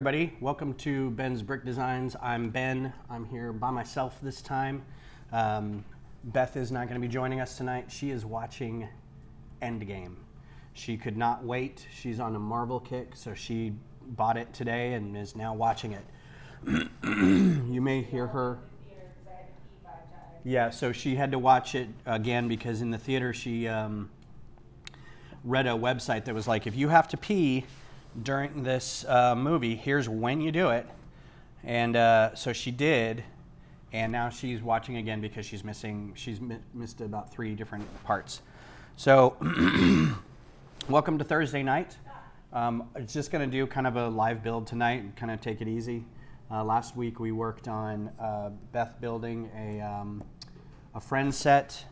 everybody. Welcome to Ben's Brick Designs. I'm Ben. I'm here by myself this time. Um, Beth is not going to be joining us tonight. She is watching Endgame. She could not wait. She's on a Marvel kick, so she bought it today and is now watching it. you may hear her. Yeah, so she had to watch it again because in the theater she um, read a website that was like, if you have to pee during this uh, movie, here's when you do it. And uh, so she did, and now she's watching again because she's missing, she's mi- missed about three different parts. So, welcome to Thursday night. Um, it's just going to do kind of a live build tonight and kind of take it easy. Uh, last week we worked on uh, Beth building a, um, a friend set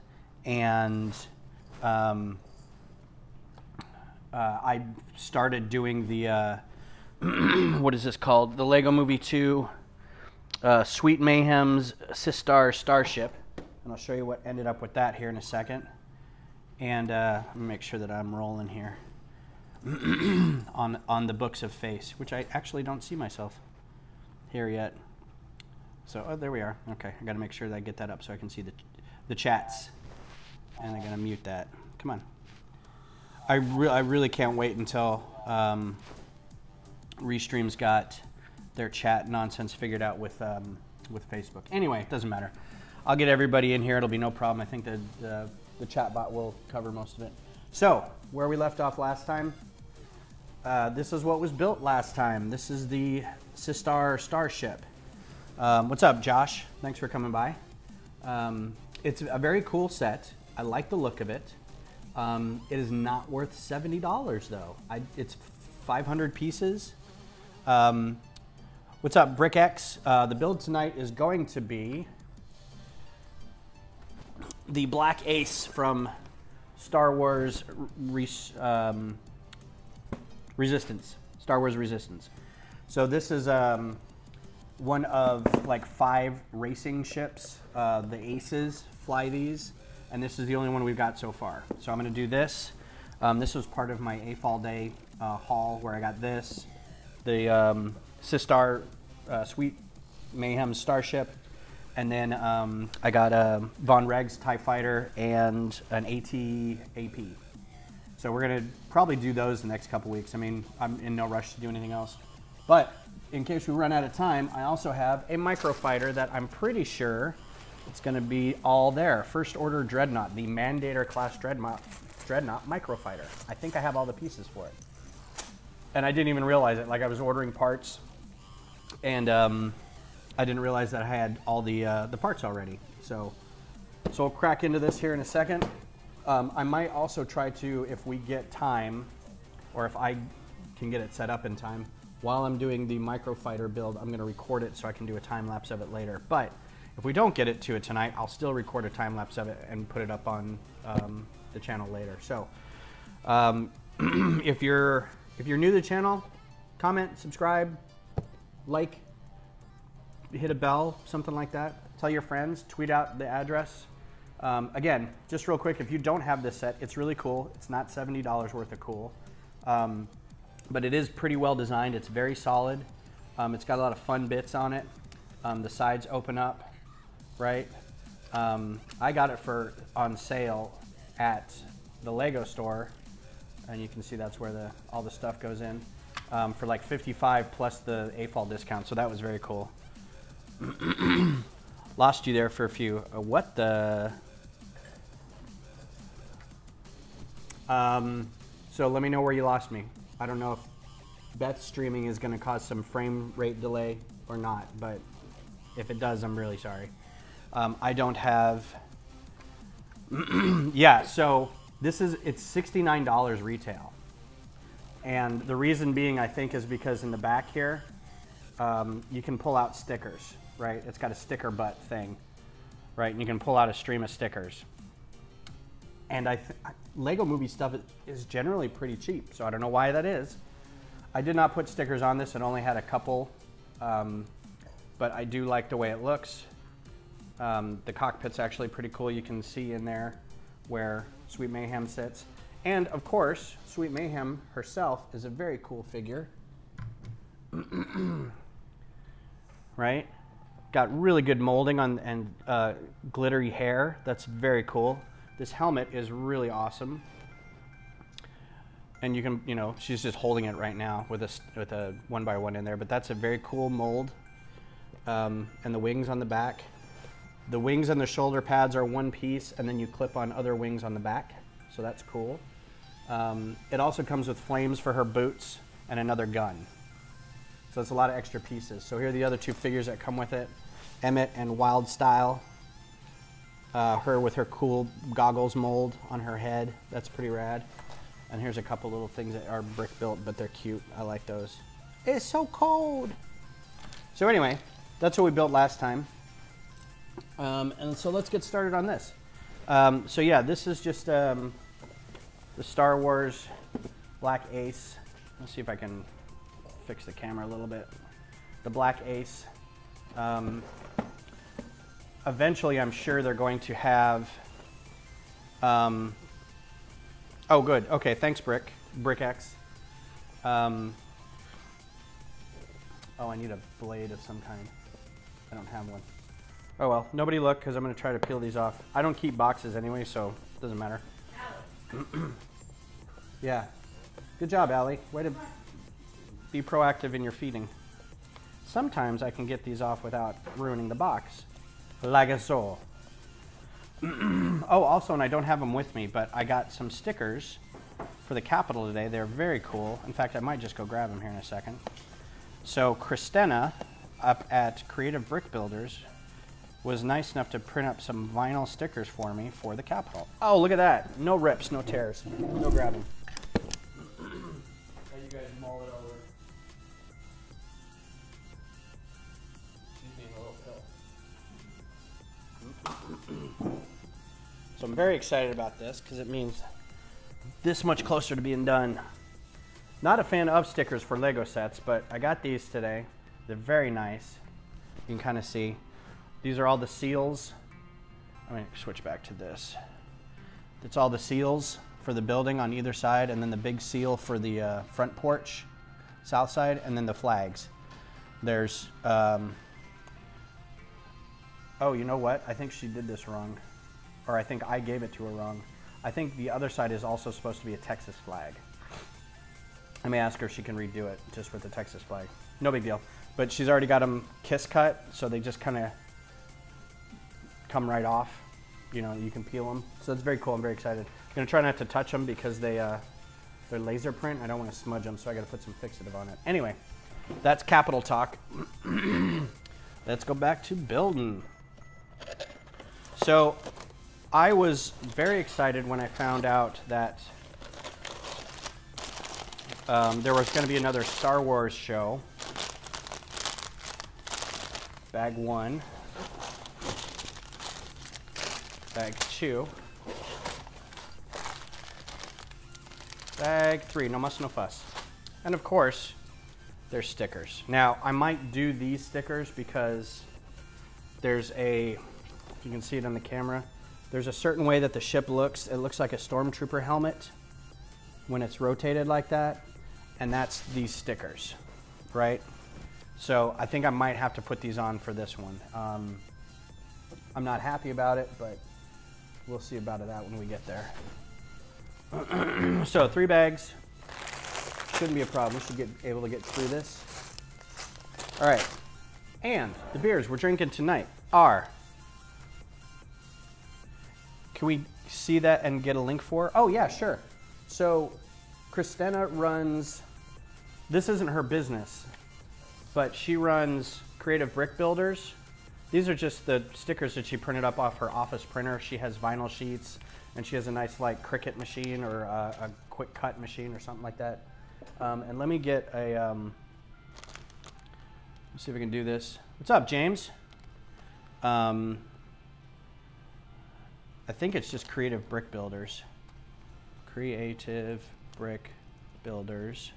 and um, uh, I started doing the uh, what is this called? The Lego Movie 2 uh, Sweet Mayhem's Systar Starship, and I'll show you what ended up with that here in a second. And uh, make sure that I'm rolling here on on the books of face, which I actually don't see myself here yet. So oh, there we are. Okay, I got to make sure that I get that up so I can see the the chats, and I got to mute that. Come on. I, re- I really can't wait until um, Restream's got their chat nonsense figured out with um, with Facebook. Anyway, it doesn't matter. I'll get everybody in here. It'll be no problem. I think the the, the chat bot will cover most of it. So where we left off last time, uh, this is what was built last time. This is the Systar Starship. Um, what's up, Josh? Thanks for coming by. Um, it's a very cool set. I like the look of it. Um, it is not worth $70 though. I, it's 500 pieces. Um, what's up, BrickX? Uh, the build tonight is going to be the Black Ace from Star Wars um, Resistance. Star Wars Resistance. So this is um, one of like five racing ships. Uh, the Aces fly these and this is the only one we've got so far. So I'm going to do this. Um, this was part of my AFOL Day uh, haul where I got this, the um, Systar uh, Sweet Mayhem Starship, and then um, I got a Vonreg's TIE Fighter and an AT AP. So we're going to probably do those the next couple weeks. I mean, I'm in no rush to do anything else. But in case we run out of time, I also have a microfighter that I'm pretty sure it's going to be all there. First Order Dreadnought, the Mandator class Dreadnought, Dreadnought microfighter. I think I have all the pieces for it. And I didn't even realize it. Like I was ordering parts, and um, I didn't realize that I had all the uh, the parts already. So, so we'll crack into this here in a second. Um, I might also try to, if we get time, or if I can get it set up in time, while I'm doing the microfighter build, I'm going to record it so I can do a time lapse of it later. But if we don't get it to it tonight, I'll still record a time lapse of it and put it up on um, the channel later. So um, if you're if you're new to the channel, comment, subscribe, like, hit a bell, something like that. Tell your friends, tweet out the address. Um, again, just real quick, if you don't have this set, it's really cool. It's not $70 worth of cool, um, but it is pretty well designed. It's very solid. Um, it's got a lot of fun bits on it. Um, the sides open up right? Um, I got it for on sale at the Lego store, and you can see that's where the all the stuff goes in um, for like 55 plus the AFOL discount. So that was very cool. Lost you there for a few. Uh, what the? Um, so let me know where you lost me. I don't know if Beth streaming is going to cause some frame rate delay or not, but if it does, I'm really sorry. Um, I don't have. yeah, so this is it's $69 retail. And the reason being, I think, is because in the back here, um, you can pull out stickers, right? It's got a sticker butt thing, right? And you can pull out a stream of stickers. And I Lego movie stuff is generally pretty cheap, so I don't know why that is. I did not put stickers on this, it only had a couple, um, but I do like the way it looks. Um, the cockpit's actually pretty cool. You can see in there where Sweet Mayhem sits. And of course, Sweet Mayhem herself is a very cool figure. right? Got really good molding on and uh, glittery hair. That's very cool. This helmet is really awesome. And you can, you know, she's just holding it right now with a with a one by one in there. But that's a very cool mold. Um, and the wings on the back. The wings and the shoulder pads are one piece, and then you clip on other wings on the back. So that's cool. Um, it also comes with flames for her boots and another gun. So it's a lot of extra pieces. So here are the other two figures that come with it. Emmett and Wild Style. Uh, her with her cool goggles mold on her head. That's pretty rad. And here's a couple little things that are brick built, but they're cute. I like those. It's so cold. So anyway, that's what we built last time. Um, and so let's get started on this. Um, so yeah, this is just um, the Star Wars Black Ace. Let's see if I can fix the camera a little bit. The Black Ace. Um, eventually, I'm sure they're going to have. Um, oh, good. Okay, thanks, Brick. Brick X. Um, oh, I need a blade of some kind. I don't have one. Oh well, nobody look because I'm going to try to peel these off. I don't keep boxes anyway, so it doesn't matter. yeah. Good job, Allie. Way to be proactive in your feeding. Sometimes I can get these off without ruining the box. Like a soul. oh, also, and I don't have them with me, but I got some stickers for the Capitol today. They're very cool. In fact, I might just go grab them here in a second. So, Christina up at Creative Brick Builders was nice enough to print up some vinyl stickers for me for the Capitol. Oh, look at that. No rips, no tears. No grabbing. you guys mull it over. She's being a little pill. so I'm very excited about this because it means this much closer to being done. Not a fan of stickers for Lego sets, but I got these today. They're very nice. You can kind of see. These are all the seals. I'm to switch back to this. That's all the seals for the building on either side, and then the big seal for the uh, front porch, south side, and then the flags. There's, um, oh, you know what? I think she did this wrong. Or I think I gave it to her wrong. I think the other side is also supposed to be a Texas flag. I may ask her if she can redo it just with the Texas flag. No big deal. But she's already got them kiss cut, so they just kind of come right off. You know, you can peel them. So it's very cool. I'm very excited. I'm gonna try not to touch them because they uh, they're laser print. I don't want to smudge them, so I got to put some fixative on it. Anyway, that's Capitol talk. Let's go back to building. So I was very excited when I found out that um, there was going to be another Star Wars show. Bag one. Bag two. Bag three, no muss, no fuss. And of course, there's stickers. Now, I might do these stickers because there's a, you can see it on the camera, there's a certain way that the ship looks. It looks like a stormtrooper helmet when it's rotated like that, and that's these stickers, right? So I think I might have to put these on for this one. Um, I'm not happy about it, but we'll see about that when we get there. so three bags. Shouldn't be a problem. We should get able to get through this. All right. And the beers we're drinking tonight are. Can we see that and get a link for? Oh yeah, sure. So Christina runs. This isn't her business, but she runs Creative Brick Builders these are just the stickers that she printed up off her office printer. She has vinyl sheets and she has a nice like Cricut machine or a, a quick cut machine or something like that. Um, and let me get a, um, let's see if I can do this. What's up, James? Um, I think it's just Creative Brick Builders. Creative Brick Builders.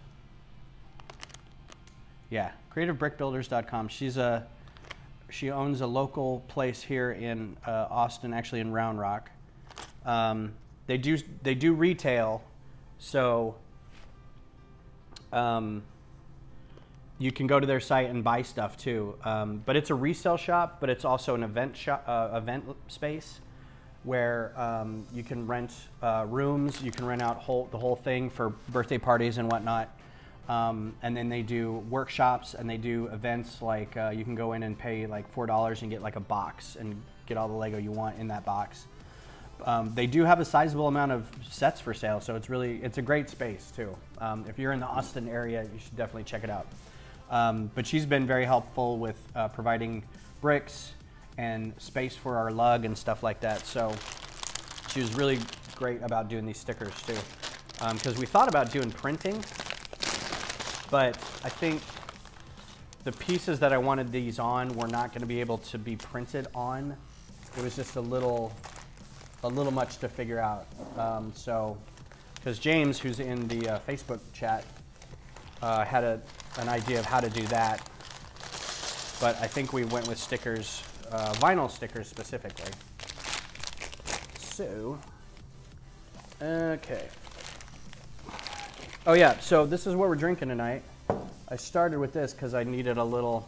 Yeah, creativebrickbuilders.com. She's a she owns a local place here in uh, Austin, actually in Round Rock. Um, they do they do retail, so um, you can go to their site and buy stuff too. Um, but it's a resale shop, but it's also an event shop, uh, event space where um, you can rent uh, rooms, you can rent out whole, the whole thing for birthday parties and whatnot. Um, and then they do workshops and they do events like uh, you can go in and pay like four dollars and get like a box and get all the Lego you want in that box. Um, they do have a sizable amount of sets for sale, so it's really it's a great space too. Um, if you're in the Austin area, you should definitely check it out. Um, but she's been very helpful with uh, providing bricks and space for our lug and stuff like that. So she was really great about doing these stickers too. Because um, we thought about doing printing, but I think the pieces that I wanted these on were not going to be able to be printed on. It was just a little, a little much to figure out. Um, so, because James, who's in the uh, Facebook chat, uh, had a, an idea of how to do that. But I think we went with stickers uh, vinyl stickers specifically. So, okay. Oh yeah, so this is what we're drinking tonight. I started with this because I needed a little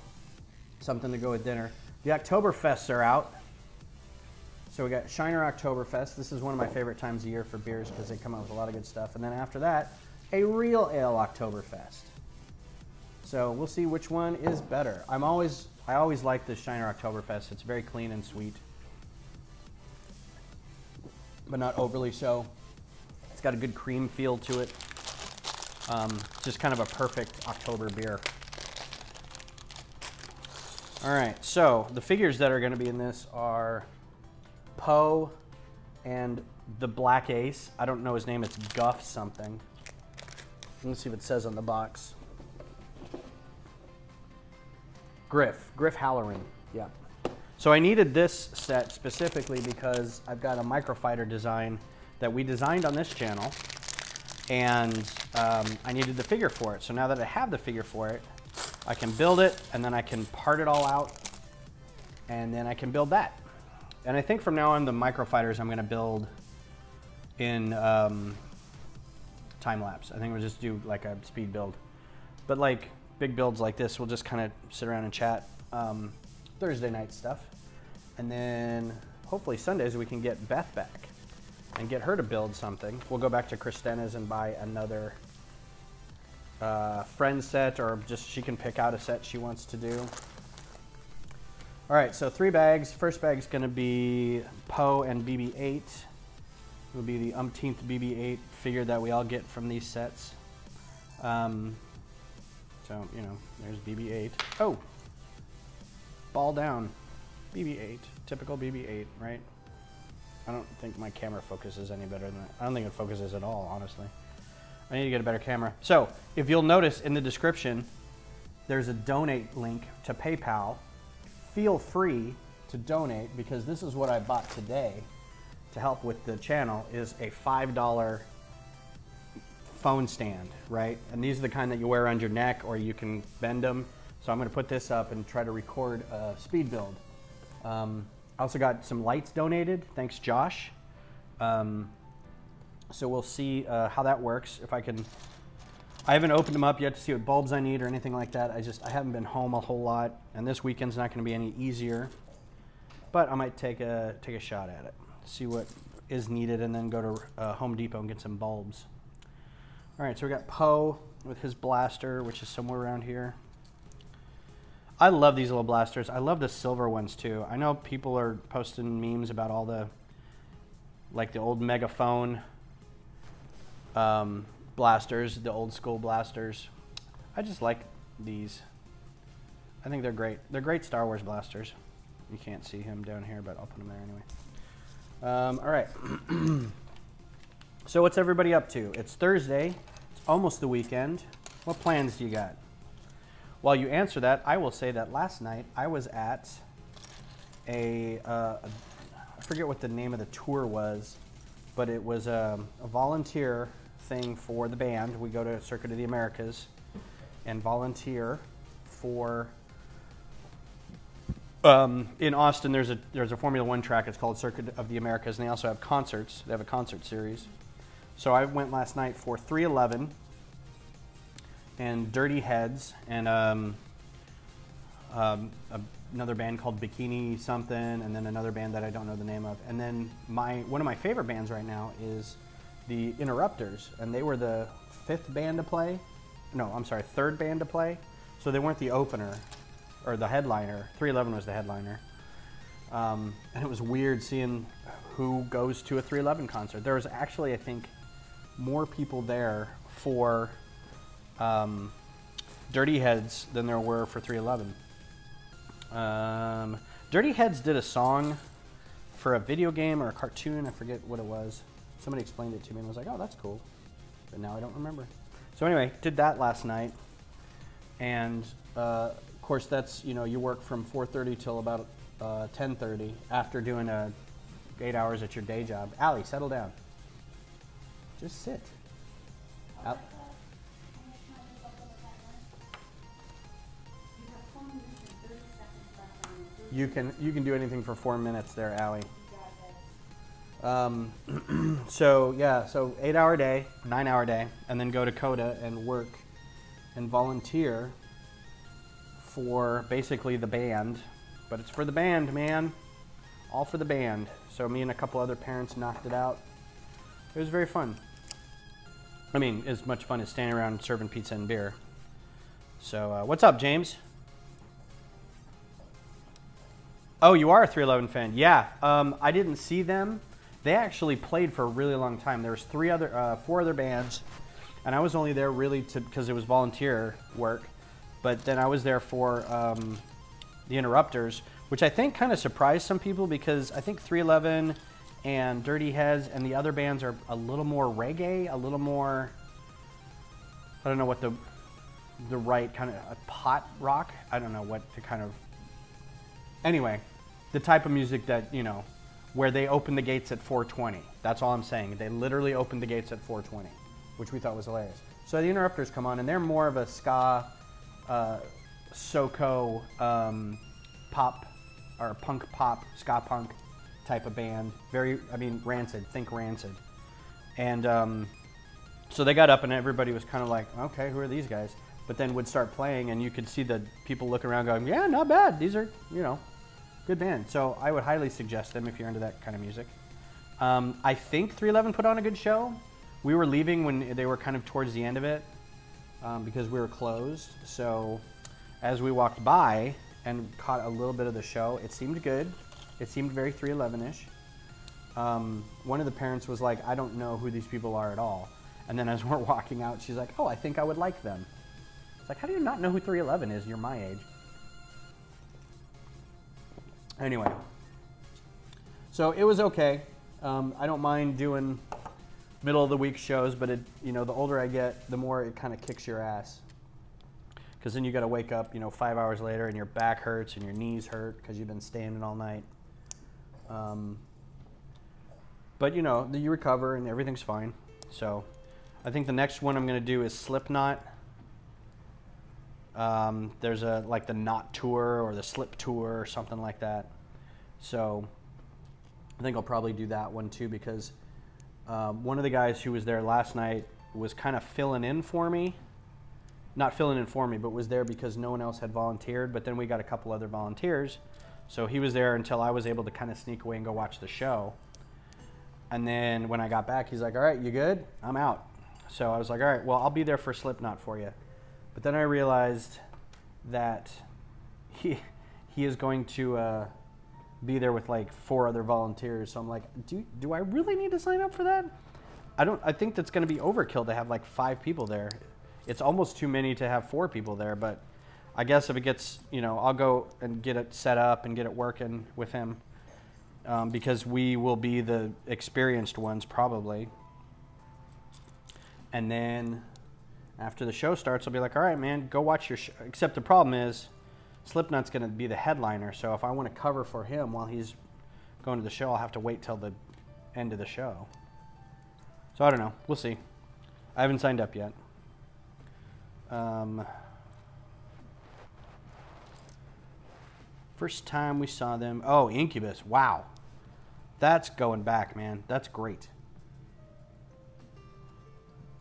something to go with dinner. The Oktoberfests are out. So we got Shiner Oktoberfest. This is one of my favorite times of year for beers because they come out with a lot of good stuff. And then after that, a real ale Oktoberfest. So we'll see which one is better. I'm always I always like the Shiner Oktoberfest. It's very clean and sweet, but not overly so. It's got a good cream feel to it. Um, just kind of a perfect October beer. All right, so the figures that are going to be in this are Poe and the Black Ace. I don't know his name. It's Guff something. Let's see what it says on the box. Griff, Griff Halloran, yeah. So I needed this set specifically because I've got a microfighter design that we designed on this channel and um, I needed the figure for it. So now that I have the figure for it, I can build it and then I can part it all out and then I can build that. And I think from now on the microfighters I'm gonna build in um, time lapse. I think we'll just do like a speed build. But like big builds like this, we'll just kind of sit around and chat um, Thursday night stuff. And then hopefully Sundays we can get Beth back and get her to build something. We'll go back to Christina's and buy another uh, friend set or just she can pick out a set she wants to do. All right, so three bags. First bag is going to be Poe and BB-8. It will be the umpteenth BB-8 figure that we all get from these sets. Um, so, you know, there's BB-8. Oh! Ball down. BB-8. Typical BB-8, right? I don't think my camera focuses any better than that. I don't think it focuses at all, honestly. I need to get a better camera. So, if you'll notice in the description, there's a donate link to PayPal. Feel free to donate because this is what I bought today to help with the channel is a $5 phone stand, right? And these are the kind that you wear around your neck or you can bend them. So I'm gonna put this up and try to record a speed build. Um, I also got some lights donated, thanks Josh. Um, so we'll see uh, how that works. If I can, I haven't opened them up yet to see what bulbs I need or anything like that. I just, I haven't been home a whole lot and this weekend's not gonna be any easier, but I might take a, take a shot at it, see what is needed and then go to uh, Home Depot and get some bulbs. All right, so we got Poe with his blaster, which is somewhere around here. I love these little blasters. I love the silver ones too. I know people are posting memes about all the, like the old megaphone um, blasters, the old school blasters. I just like these. I think they're great. They're great Star Wars blasters. You can't see him down here, but I'll put him there anyway. Um, all right. so what's everybody up to? It's Thursday It's almost the weekend. What plans do you got? While you answer that, I will say that last night I was at a, uh, I forget what the name of the tour was, but it was a, a volunteer thing for the band. We go to Circuit of the Americas and volunteer for um, in Austin, there's a there's a Formula One track. It's called Circuit of the Americas, and they also have concerts. They have a concert series. So I went last night for 311 and Dirty Heads, and um, um, another band called Bikini something, and then another band that I don't know the name of. And then my one of my favorite bands right now is the Interrupters, and they were the fifth band to play. No, I'm sorry, third band to play. So they weren't the opener or the headliner. 311 was the headliner. Um, and it was weird seeing who goes to a 311 concert. There was actually, I think, more people there for um, Dirty Heads than there were for 311. Um, Dirty Heads did a song for a video game or a cartoon. I forget what it was. Somebody explained it to me and I was like, oh, that's cool. But now I don't remember. So anyway, did that last night. And uh, of course, that's, you know, you work from 4.30 till about uh, 10.30 after doing a eight hours at your day job. Allie, settle down. Just sit. Al- you can you can do anything for four minutes there, Allie. Um, so yeah, so eight hour day, nine hour day, and then go to COTA and work and volunteer for basically the band, but it's for the band, man, all for the band. So me and a couple other parents knocked it out. It was very fun. I mean, as much fun as standing around serving pizza and beer. So uh, what's up, James? Oh, you are a 311 fan. Yeah, um, I didn't see them. They actually played for a really long time. There was three other, uh, four other bands, and I was only there really to because it was volunteer work. But then I was there for um, the Interrupters, which I think kind of surprised some people because I think 311 and Dirty Heads and the other bands are a little more reggae, a little more. I don't know what the the right kind of a pot rock. I don't know what to kind of. Anyway, the type of music that you know, where they open the gates at 420. That's all I'm saying. They literally opened the gates at 420, which we thought was hilarious. So the Interrupters come on, and they're more of a ska, uh, SoCo, um, pop, or punk pop, ska punk type of band. Very, I mean, Rancid. Think Rancid. And um, so they got up, and everybody was kind of like, okay, who are these guys? But then would start playing, and you could see the people look around, going, yeah, not bad. These are, you know, good band. So I would highly suggest them if you're into that kind of music. Um, I think 311 put on a good show. We were leaving when they were kind of towards the end of it um, because we were closed. So as we walked by and caught a little bit of the show, it seemed good. It seemed very 311-ish. Um, one of the parents was like, I don't know who these people are at all. And then as we're walking out, she's like, oh, I think I would like them. It's like, how do you not know who 311 is? You're my age. Anyway, so it was okay. Um, I don't mind doing middle of the week shows, but it, you know, the older I get, the more it kind of kicks your ass. Because then you got to wake up, you know, five hours later, and your back hurts and your knees hurt because you've been standing all night. Um, but you know, you recover and everything's fine. So, I think the next one I'm going to do is Slipknot. Um, there's a like the Knot Tour or the Slip Tour or something like that. So I think I'll probably do that one too because um, one of the guys who was there last night was kind of filling in for me. Not filling in for me, but was there because no one else had volunteered. But then we got a couple other volunteers. So he was there until I was able to kind of sneak away and go watch the show. And then when I got back, he's like, All right, you good? I'm out. So I was like, All right, well, I'll be there for Slipknot for you. But then I realized that he, he is going to. Uh, be there with like four other volunteers. So I'm like, do, do I really need to sign up for that? I don't. I think that's going to be overkill to have like five people there. It's almost too many to have four people there. But I guess if it gets, you know, I'll go and get it set up and get it working with him um, because we will be the experienced ones probably. And then after the show starts, I'll be like, all right, man, go watch your show. Except the problem is Slipknot's going to be the headliner, so if I want to cover for him while he's going to the show, I'll have to wait till the end of the show. So I don't know. We'll see. I haven't signed up yet. Um, first time we saw them. Oh, Incubus. Wow. That's going back, man. That's great.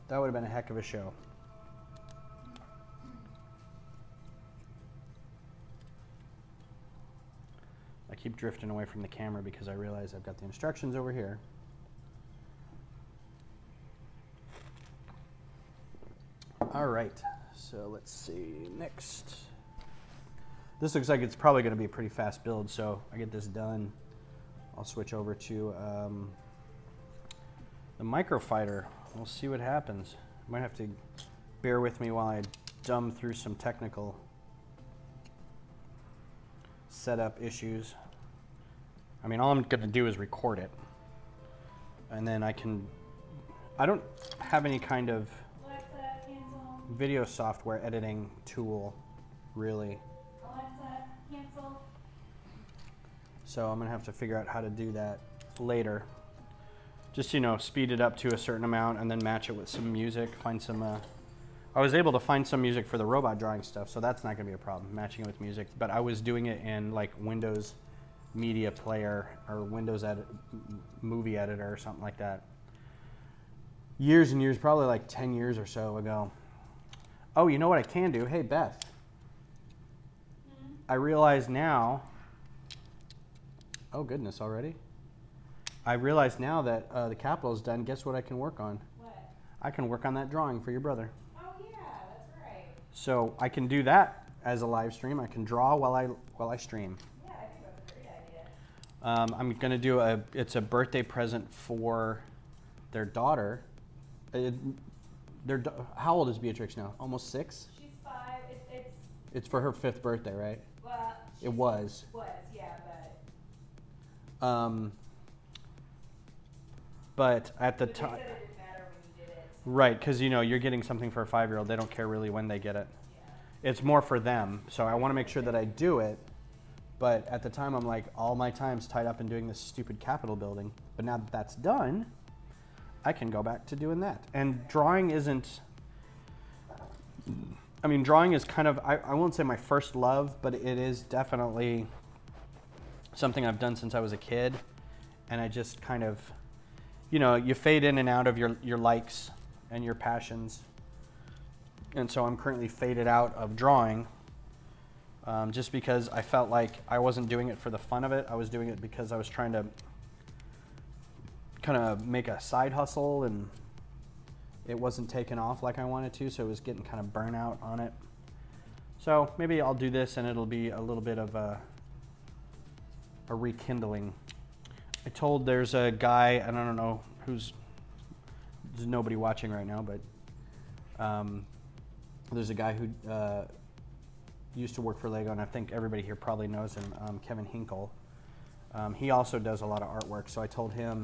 That would have been a heck of a show. Keep drifting away from the camera because I realize I've got the instructions over here. All right, so let's see, next. This looks like it's probably gonna be a pretty fast build, so I get this done. I'll switch over to um, the microfighter. We'll see what happens. Might have to bear with me while I dumb through some technical setup issues. I mean, all I'm gonna do is record it. And then I can, I don't have any kind of video software editing tool, really. So I'm gonna have to figure out how to do that later. Just, you know, speed it up to a certain amount and then match it with some music, find some, uh, I was able to find some music for the robot drawing stuff, so that's not gonna be a problem, matching it with music. But I was doing it in like Windows Media Player or Windows edit, Movie Editor or something like that. Years and years, probably like 10 years or so ago. Oh, you know what I can do? Hey, Beth. I realize now. Oh, goodness, already? I realize now that uh, the Capitol is done. Guess what I can work on? What? I can work on that drawing for your brother. Oh yeah, that's right. So I can do that as a live stream. I can draw while I while I stream. Yeah, I think that's a great idea. Um, I'm gonna do a. It's a birthday present for their daughter. It, their how old is Beatrix now? Almost six. She's five. It, it's It's for her fifth birthday, right? well. It was. Was yeah, but Um, but at the time, said it didn't matter when you did it. right? Because you know you're getting something for a five-year-old. They don't care really when they get it. Yeah. It's more for them. So I want to make sure that I do it. But at the time, I'm like, all my time's tied up in doing this stupid Capitol building. But now that that's done, I can go back to doing that. And drawing isn't. I mean, drawing is kind of, I, I won't say my first love, but it is definitely something I've done since I was a kid. And I just kind of, you know, you fade in and out of your, your likes and your passions. And so I'm currently faded out of drawing um, just because I felt like I wasn't doing it for the fun of it. I was doing it because I was trying to kind of make a side hustle and it wasn't taking off like I wanted to, so it was getting kind of burnout on it. So maybe I'll do this and it'll be a little bit of a, a rekindling. I told there's a guy, and I don't know who's, there's nobody watching right now, but um, there's a guy who uh, used to work for Lego, and I think everybody here probably knows him, um, Kevin Hinkle. Um, he also does a lot of artwork, so I told him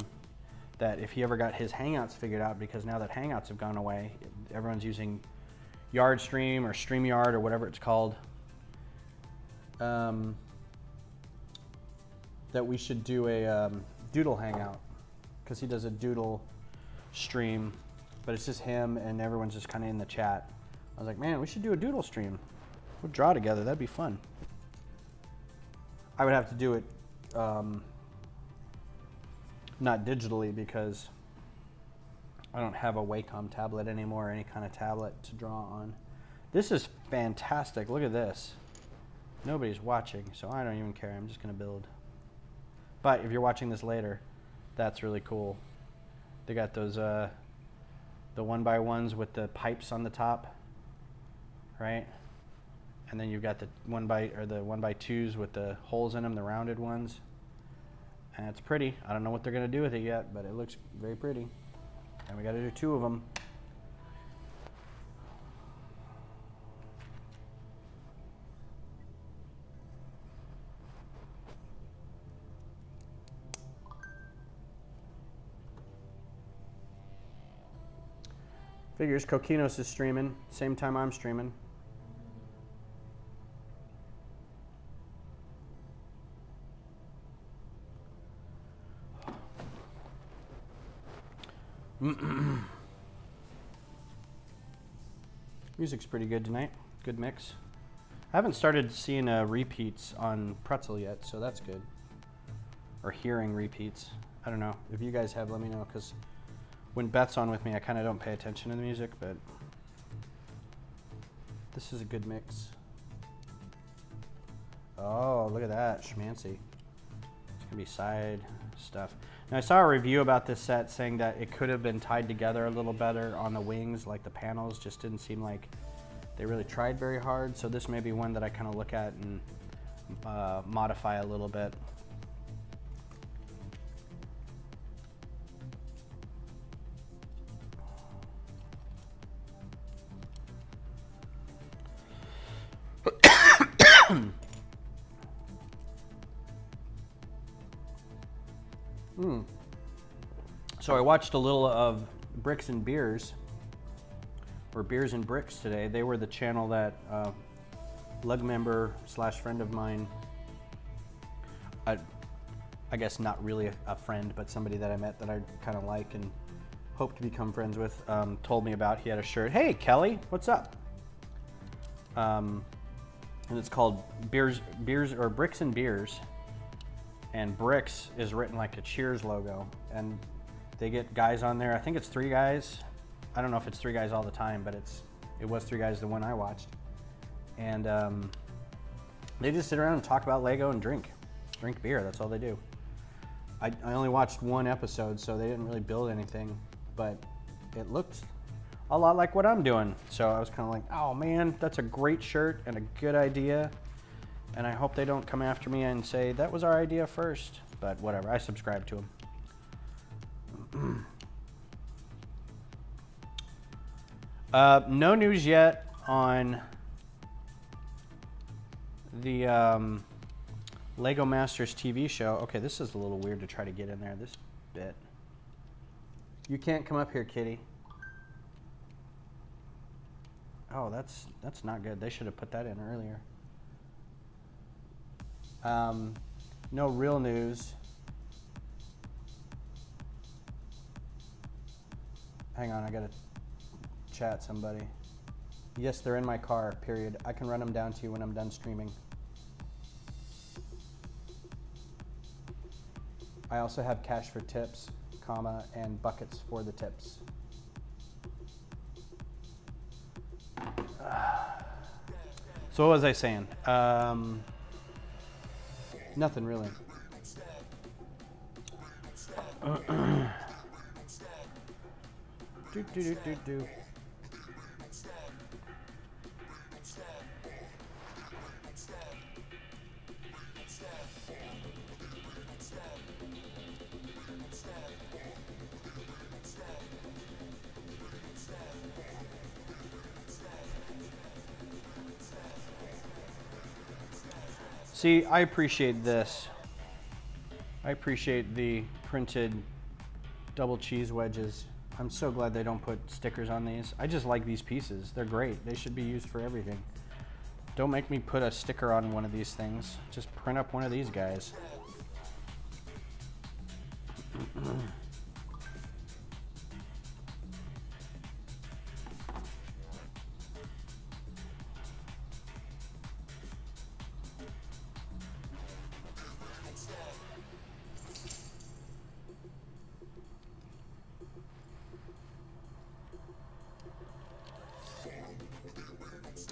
that if he ever got his Hangouts figured out, because now that Hangouts have gone away, everyone's using YardStream or StreamYard or whatever it's called. Um, that we should do a um, doodle hangout because he does a doodle stream, but it's just him and everyone's just kind of in the chat. I was like, man, we should do a doodle stream. Draw together. That'd be fun. I would have to do it um, not digitally because I don't have a Wacom tablet anymore, or any kind of tablet to draw on. This is fantastic. Look at this. Nobody's watching, so I don't even care. I'm just going to build. But if you're watching this later, that's really cool. They got those uh, the one by ones with the pipes on the top, right? And then you've got the one by or the one by twos with the holes in them, the rounded ones. And it's pretty. I don't know what they're gonna do with it yet, but it looks very pretty. And we got to do two of them. Figures Kokinos is streaming, same time I'm streaming. Music's pretty good tonight. Good mix. I haven't started seeing uh, repeats on Pretzel yet, so that's good. Or hearing repeats. I don't know. If you guys have, let me know, because when Beth's on with me, I kind of don't pay attention to the music, but this is a good mix. Oh, look at that, schmancy. It's gonna be side stuff. I saw a review about this set saying that it could have been tied together a little better on the wings, like the panels just didn't seem like they really tried very hard. So this may be one that I kind of look at and uh, modify a little bit. So I watched a little of Bricks and Beers, or Beers and Bricks today. They were the channel that uh, lug member slash friend of mine, I, I guess not really a, a friend, but somebody that I met that I kind of like and hope to become friends with, um, told me about. He had a shirt. Hey, Kelly, what's up? Um, and it's called Beers, Beers or Bricks and Beers and Bricks is written like a Cheers logo. And they get guys on there. I think it's three guys. I don't know if it's three guys all the time, but it's it was three guys the one I watched. And um, they just sit around and talk about Lego and drink, drink beer. That's all they do. I, I only watched one episode, so they didn't really build anything, but it looked a lot like what I'm doing. So I was kind of like, oh man, that's a great shirt and a good idea and I hope they don't come after me and say that was our idea first. But whatever, I subscribe to them. Uh, no news yet on the um, Lego Masters TV show. Okay, this is a little weird to try to get in there. This bit. You can't come up here, kitty. Oh, that's that's not good. They should have put that in earlier. Um, no real news. Hang on, I gotta chat somebody. Yes, they're in my car, period. I can run them down to you when I'm done streaming. I also have cash for tips, comma, and buckets for the tips. So what was I saying? Um, Nothing really. do, do, do, do, do. See, I appreciate this. I appreciate the printed double cheese wedges. I'm so glad they don't put stickers on these. I just like these pieces. They're great. They should be used for everything. Don't make me put a sticker on one of these things. Just print up one of these guys.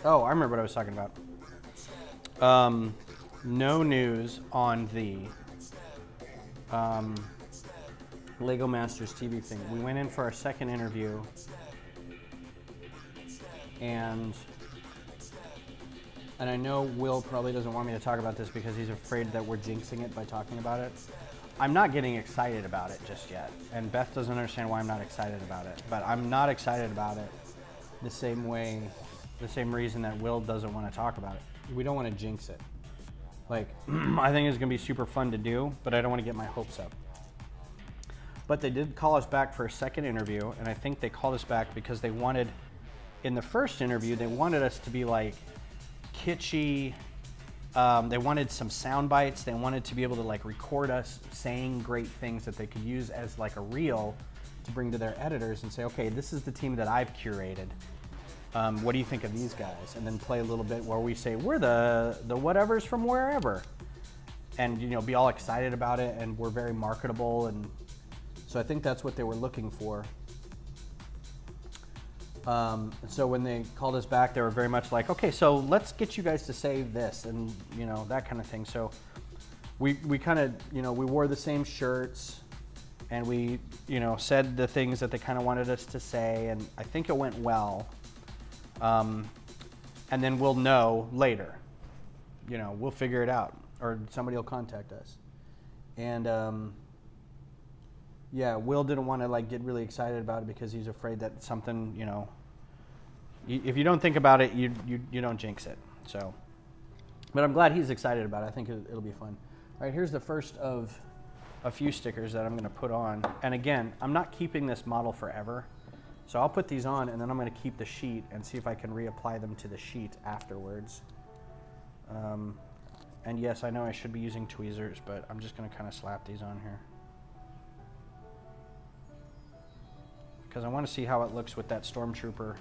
Oh, I remember what I was talking about. Um, no news on the um, Lego Masters TV thing. We went in for our second interview, and and I know Will probably doesn't want me to talk about this because he's afraid that we're jinxing it by talking about it. I'm not getting excited about it just yet, and Beth doesn't understand why I'm not excited about it. But I'm not excited about it the same way the same reason that Will doesn't want to talk about it. We don't want to jinx it. Like, I think it's going to be super fun to do, but I don't want to get my hopes up. But they did call us back for a second interview, and I think they called us back because they wanted, in the first interview, they wanted us to be like kitschy. Um, they wanted some sound bites. They wanted to be able to like record us saying great things that they could use as like a reel to bring to their editors and say, okay, this is the team that I've curated um, what do you think of these guys? And then play a little bit where we say, we're the, the whatevers from wherever. And, you know, be all excited about it and we're very marketable. And so I think that's what they were looking for. Um, so when they called us back, they were very much like, okay, so let's get you guys to say this and, you know, that kind of thing. So we we kind of you know we wore the same shirts, and we you know said the things that they kind of wanted us to say, and I think it went well. Um, and then we'll know later. You know, we'll figure it out, or somebody will contact us. And um, yeah, Will didn't want to like get really excited about it because he's afraid that something, you know, if you don't think about it, you you, you don't jinx it. So, but I'm glad he's excited about it. I think it'll be fun. All right, here's the first of a few stickers that I'm going to put on. And again, I'm not keeping this model forever. So I'll put these on and then I'm going to keep the sheet and see if I can reapply them to the sheet afterwards. Um, and yes, I know I should be using tweezers, but I'm just going to kind of slap these on here. Because I want to see how it looks with that Stormtrooper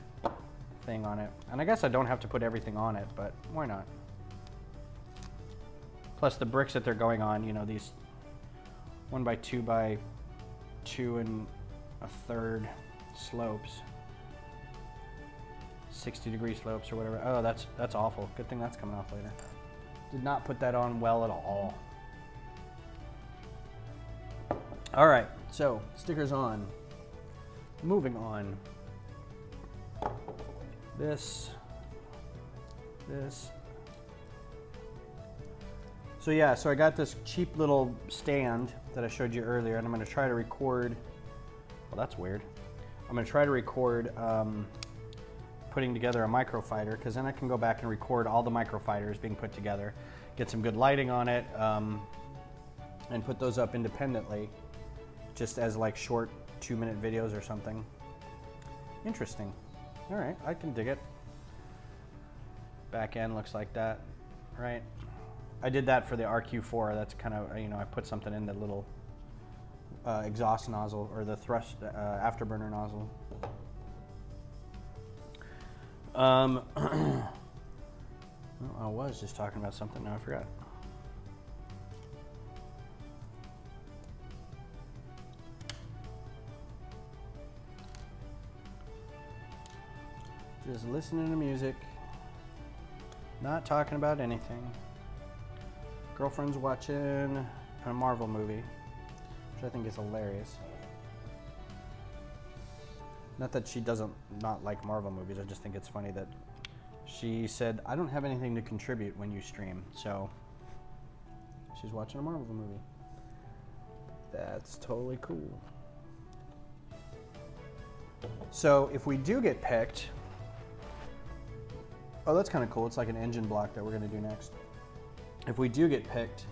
thing on it. And I guess I don't have to put everything on it, but why not? Plus the bricks that they're going on, you know, these one by two by two and a third slopes. 60 degree slopes or whatever. Oh, that's that's awful. Good thing that's coming off later. Did not put that on well at all. All right, so stickers on. Moving on. This, this. So yeah, so I got this cheap little stand that I showed you earlier, and I'm going to try to record. Well, that's weird. I'm to try to record um, putting together a microfighter because then I can go back and record all the microfighters being put together, get some good lighting on it, um, and put those up independently, just as like short two minute videos or something. Interesting. All right, I can dig it. Back end looks like that, right? I did that for the RQ4. That's kind of, you know, I put something in the little uh, exhaust nozzle or the thrust uh, afterburner nozzle. Um, I was just talking about something. Now I forgot. Just listening to music, not talking about anything. Girlfriend's watching a Marvel movie, which I think is hilarious. Not that she doesn't not like Marvel movies, I just think it's funny that she said, I don't have anything to contribute when you stream, so she's watching a Marvel movie. That's totally cool. So if we do get picked, oh, that's kind of cool. It's like an engine block that we're going to do next. If we do get picked,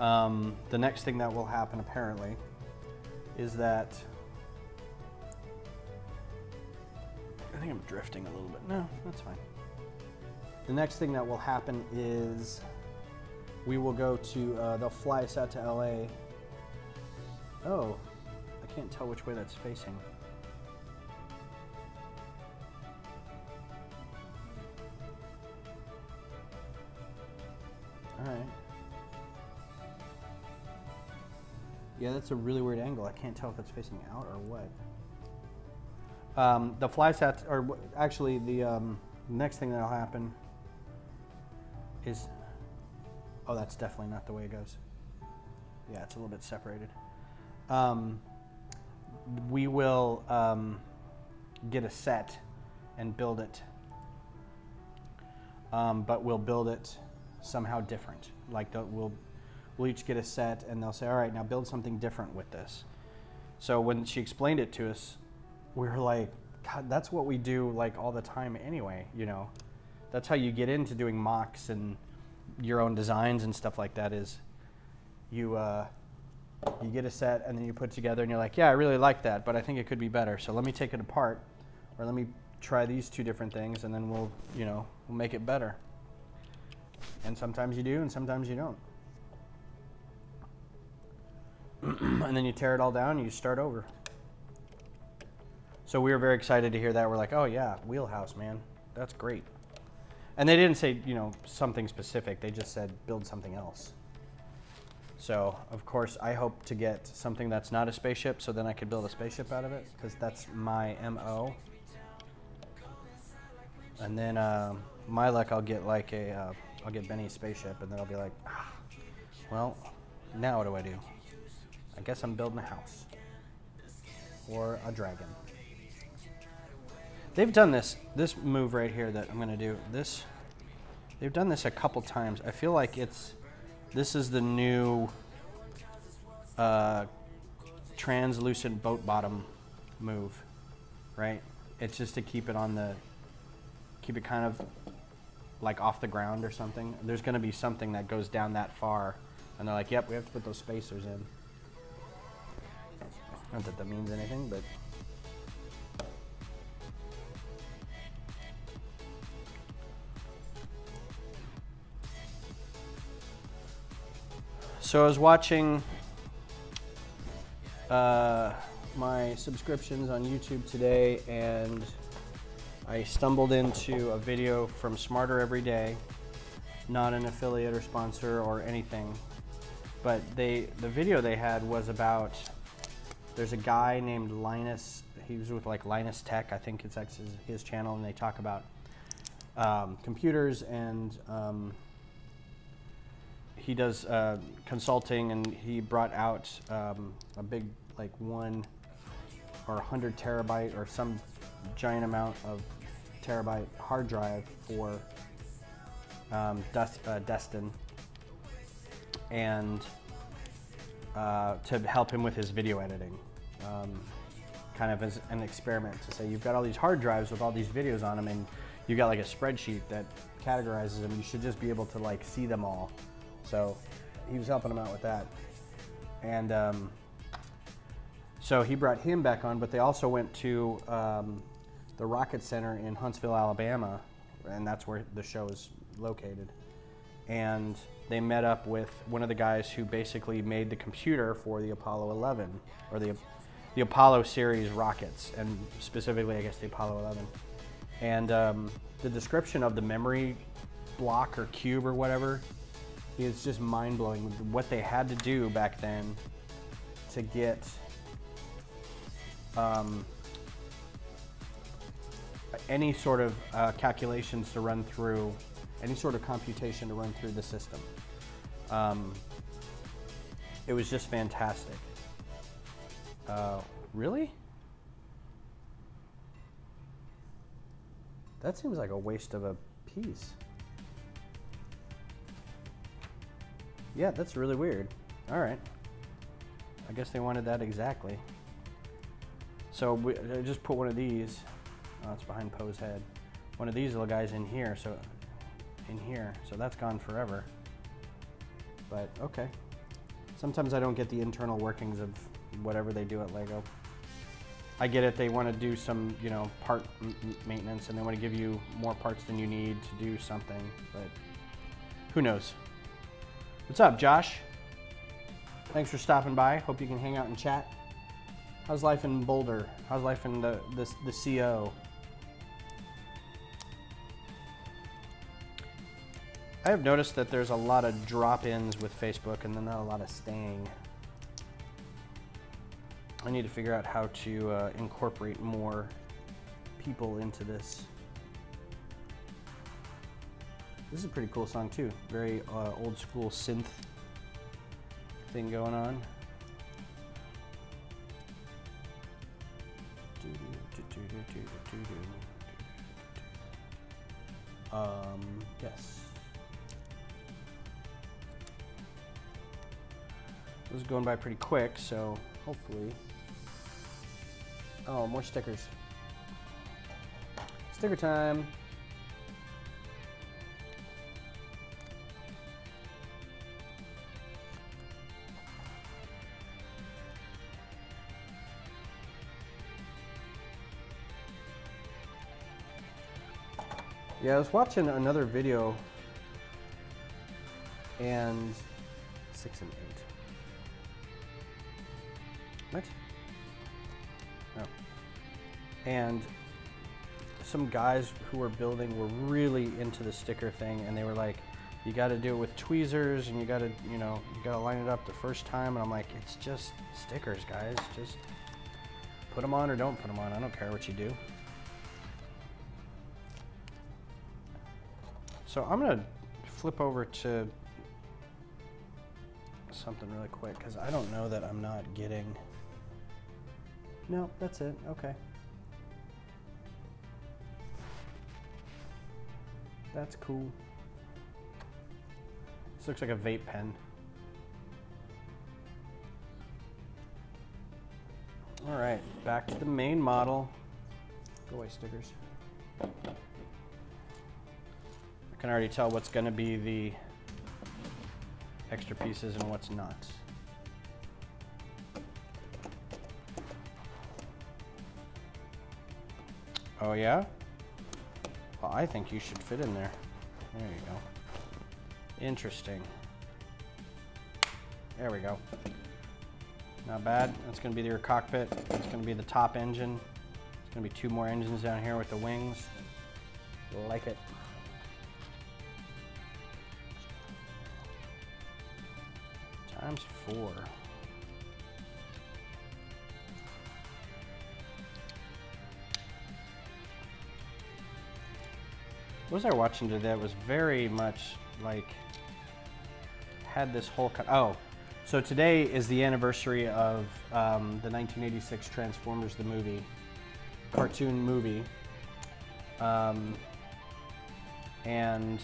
um, the next thing that will happen apparently is that I think I'm drifting a little bit. No, that's fine. The next thing that will happen is we will go to, uh, they'll fly us out to LA. Oh, I can't tell which way that's facing. All right. Yeah, that's a really weird angle. I can't tell if it's facing out or what. Um, the fly sats, w- actually, the um, next thing that'll happen is, oh, that's definitely not the way it goes. Yeah, it's a little bit separated. Um, we will um, get a set and build it, um, but we'll build it somehow different. Like the, we'll we'll each get a set, and they'll say, "All right, now build something different with this." So when she explained it to us, we were like, God, that's what we do like all the time anyway, you know. That's how you get into doing MOCs and your own designs and stuff like that is you uh, you get a set and then you put together and you're like, yeah, I really like that, but I think it could be better. So let me take it apart or let me try these two different things and then we'll, you know, we'll make it better. And sometimes you do and sometimes you don't. and then you tear it all down you start over. So we were very excited to hear that. We're like, oh yeah, wheelhouse, man. That's great. And they didn't say, you know, something specific. They just said build something else. So, of course, I hope to get something that's not a spaceship so then I could build a spaceship out of it because that's my MO. And then uh, my luck, I'll get like a, uh, I'll get Benny's spaceship and then I'll be like, ah, Well, now what do I do? I guess I'm building a house. Or a dragon. They've done this, this move right here that I'm gonna do, this, they've done this a couple times. I feel like it's, this is the new uh, translucent boat bottom move, right? It's just to keep it on the, keep it kind of like off the ground or something. There's gonna be something that goes down that far and they're like, yep, we have to put those spacers in. Not that that means anything, but. So I was watching uh, my subscriptions on YouTube today and I stumbled into a video from Smarter Every Day, not an affiliate or sponsor or anything, but they the video they had was about there's a guy named Linus. He was with like Linus Tech, I think it's his, his channel, and they talk about um, computers and um, he does uh, consulting, and he brought out um, a big like one or 100 terabyte or some giant amount of terabyte hard drive for um, uh, Destin and uh, to help him with his video editing. Um, kind of as an experiment to say you've got all these hard drives with all these videos on them and you got like a spreadsheet that categorizes them. You should just be able to like see them all. So he was helping him out with that. And um, so he brought him back on, but they also went to um, the Rocket Center in Huntsville, Alabama, and that's where the show is located. And they met up with one of the guys who basically made the computer for the Apollo 11 or the the Apollo series rockets, and specifically, I guess the Apollo 11. And um, the description of the memory block or cube or whatever is just mind blowing. What they had to do back then to get um, any sort of uh, calculations to run through, any sort of computation to run through the system. Um, it was just fantastic. Uh, really? That seems like a waste of a piece. Yeah, that's really weird. All right. I guess they wanted that exactly. So we, I just put one of these. Oh, it's behind Poe's head. One of these little guys in here. So in here. So that's gone forever. But okay. Sometimes I don't get the internal workings of whatever they do at Lego. I get it. They want to do some, you know, part maintenance, and they want to give you more parts than you need to do something. But who knows? What's up, Josh? Thanks for stopping by. Hope you can hang out and chat. How's life in Boulder? How's life in the the, the CO? I have noticed that there's a lot of drop-ins with Facebook, and then not a lot of staying. I need to figure out how to uh, incorporate more people into this. This is a pretty cool song too. Very uh, old school synth thing going on. Um, yes. This is going by pretty quick, so hopefully Oh, more stickers. Sticker time. Yeah, I was watching another video and six and eight. And some guys who were building were really into the sticker thing and they were like you got to do it with tweezers and you got to you know you got to line it up the first time and i'm like it's just stickers guys just put them on or don't put them on i don't care what you do so i'm to flip over to something really quick because I don't know that I'm not getting. No, that's it. Okay. That's cool. This looks like a vape pen. All right, back to the main model. Go away, stickers. I can already tell what's going to be the extra pieces and what's not. Oh yeah? Well, I think you should fit in there. There you go. Interesting. There we go. Not bad. That's going to be your cockpit. It's going to be the top engine. It's going to be two more engines down here with the wings. Like it. Times four. What was I watching today? It was very much like had this whole cut. Oh, so today is the anniversary of um, the 1986 Transformers the movie, cartoon movie, um, and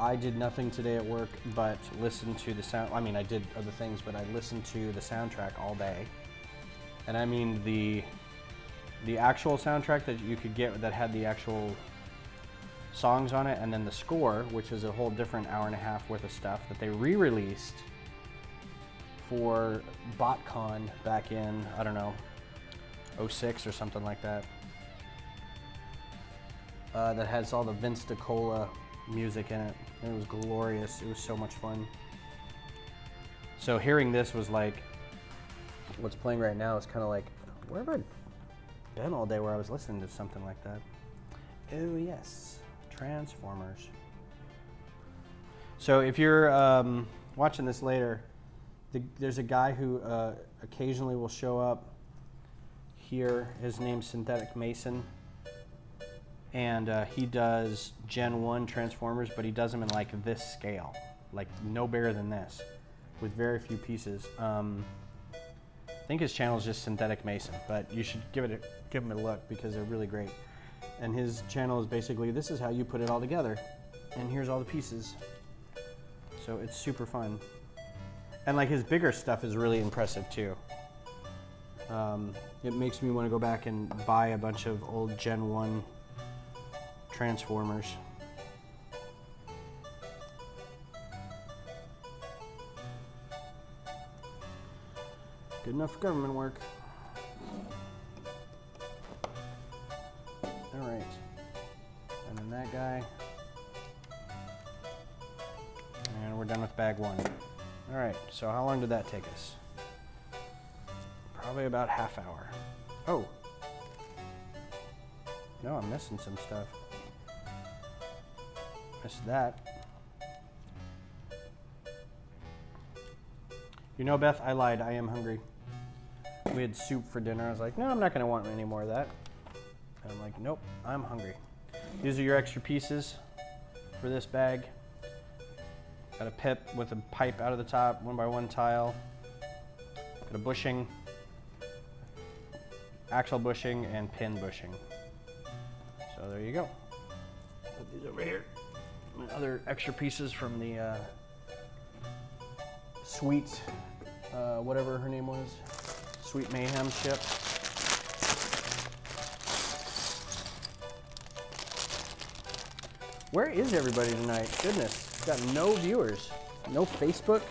I did nothing today at work but listen to the sound. I mean, I did other things, but I listened to the soundtrack all day, and I mean the the actual soundtrack that you could get that had the actual songs on it, and then the score, which is a whole different hour and a half worth of stuff that they re-released for BotCon back in I don't know 06 or something like that. Uh, that has all the Vince DiCola music in it. It was glorious. It was so much fun. So hearing this was like, what's playing right now is kind of like, where have I been all day where I was listening to something like that? Oh yes, Transformers. So if you're um, watching this later, the, there's a guy who uh, occasionally will show up here. His name's Synthetic Mason and uh, he does Gen 1 Transformers, but he does them in like this scale, like no bigger than this, with very few pieces. Um, think his channel is just Synthetic Mason, but you should give it a, give him a look because they're really great. And his channel is basically this is how you put it all together, and here's all the pieces. So it's super fun, and like his bigger stuff is really impressive too. Um, it makes me want to go back and buy a bunch of old Gen 1 Transformers. Good enough for government work. All right. And then that guy. And we're done with bag one. All right, so how long did that take us? Probably about half hour. Oh. No, I'm missing some stuff. Missed that. You know, Beth, I lied. I am hungry. We had soup for dinner. I was like, no, I'm not going to want any more of that. And I'm like, nope, I'm hungry. These are your extra pieces for this bag. Got a pip with a pipe out of the top, one by one tile. Got a bushing, axle bushing, and pin bushing. So there you go. Put these over here other extra pieces from the uh, sweet, uh, whatever her name was, Sweet Mayhem ship. Where is everybody tonight? Goodness, got no viewers, no Facebook.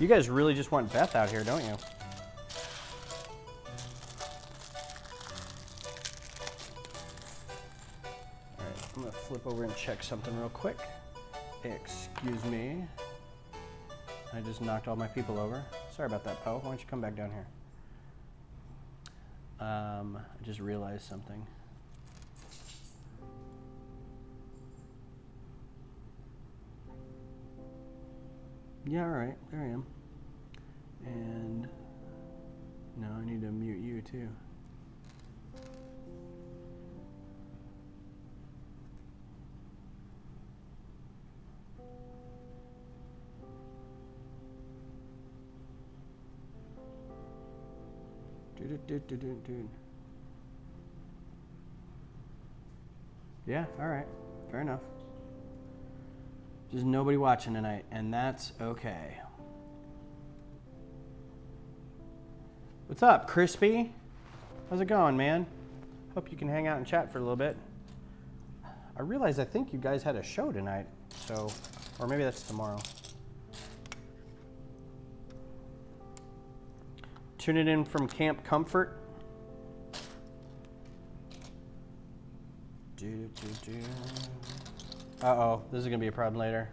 You guys really just want Beth out here, don't you? All right, I'm gonna flip over and check something real quick. Excuse me. I just knocked all my people over. Sorry about that, Poe. Why don't you come back down here? Um, I just realized something. Yeah, all right, there I am. And now I need to mute you too. Yeah, all right. Fair enough. Just nobody watching tonight, and that's okay. What's up, Crispy? How's it going, man? Hope you can hang out and chat for a little bit. I realize I think you guys had a show tonight, so, or maybe that's tomorrow. Tuning in from Camp Comfort. Uh oh, this is gonna be a problem later.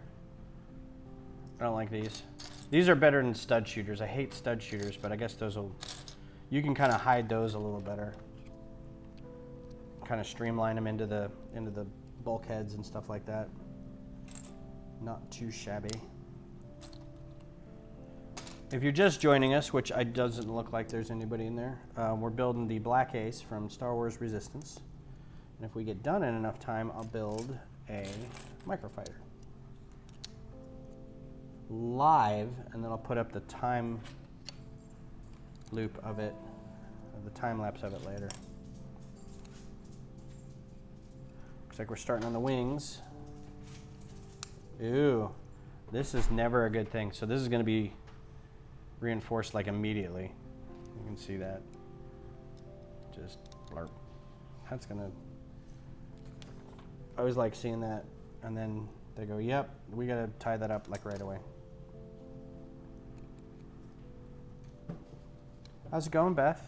I don't like these. These are better than stud shooters. I hate stud shooters, but I guess those will, you can kind of hide those a little better. Kind of streamline them into the into the bulkheads and stuff like that. Not too shabby. If you're just joining us, which I doesn't look like there's anybody in there, uh, we're building the Black Ace from Star Wars Resistance. And if we get done in enough time, I'll build a microfighter. Live, and then I'll put up the time loop of it, the time lapse of it later. Looks like we're starting on the wings. Ooh, this is never a good thing. So this is going to be reinforced like immediately. You can see that. Just blurp. That's going to I always like seeing that, and then they go, "Yep, we got to tie that up like right away." How's it going, Beth?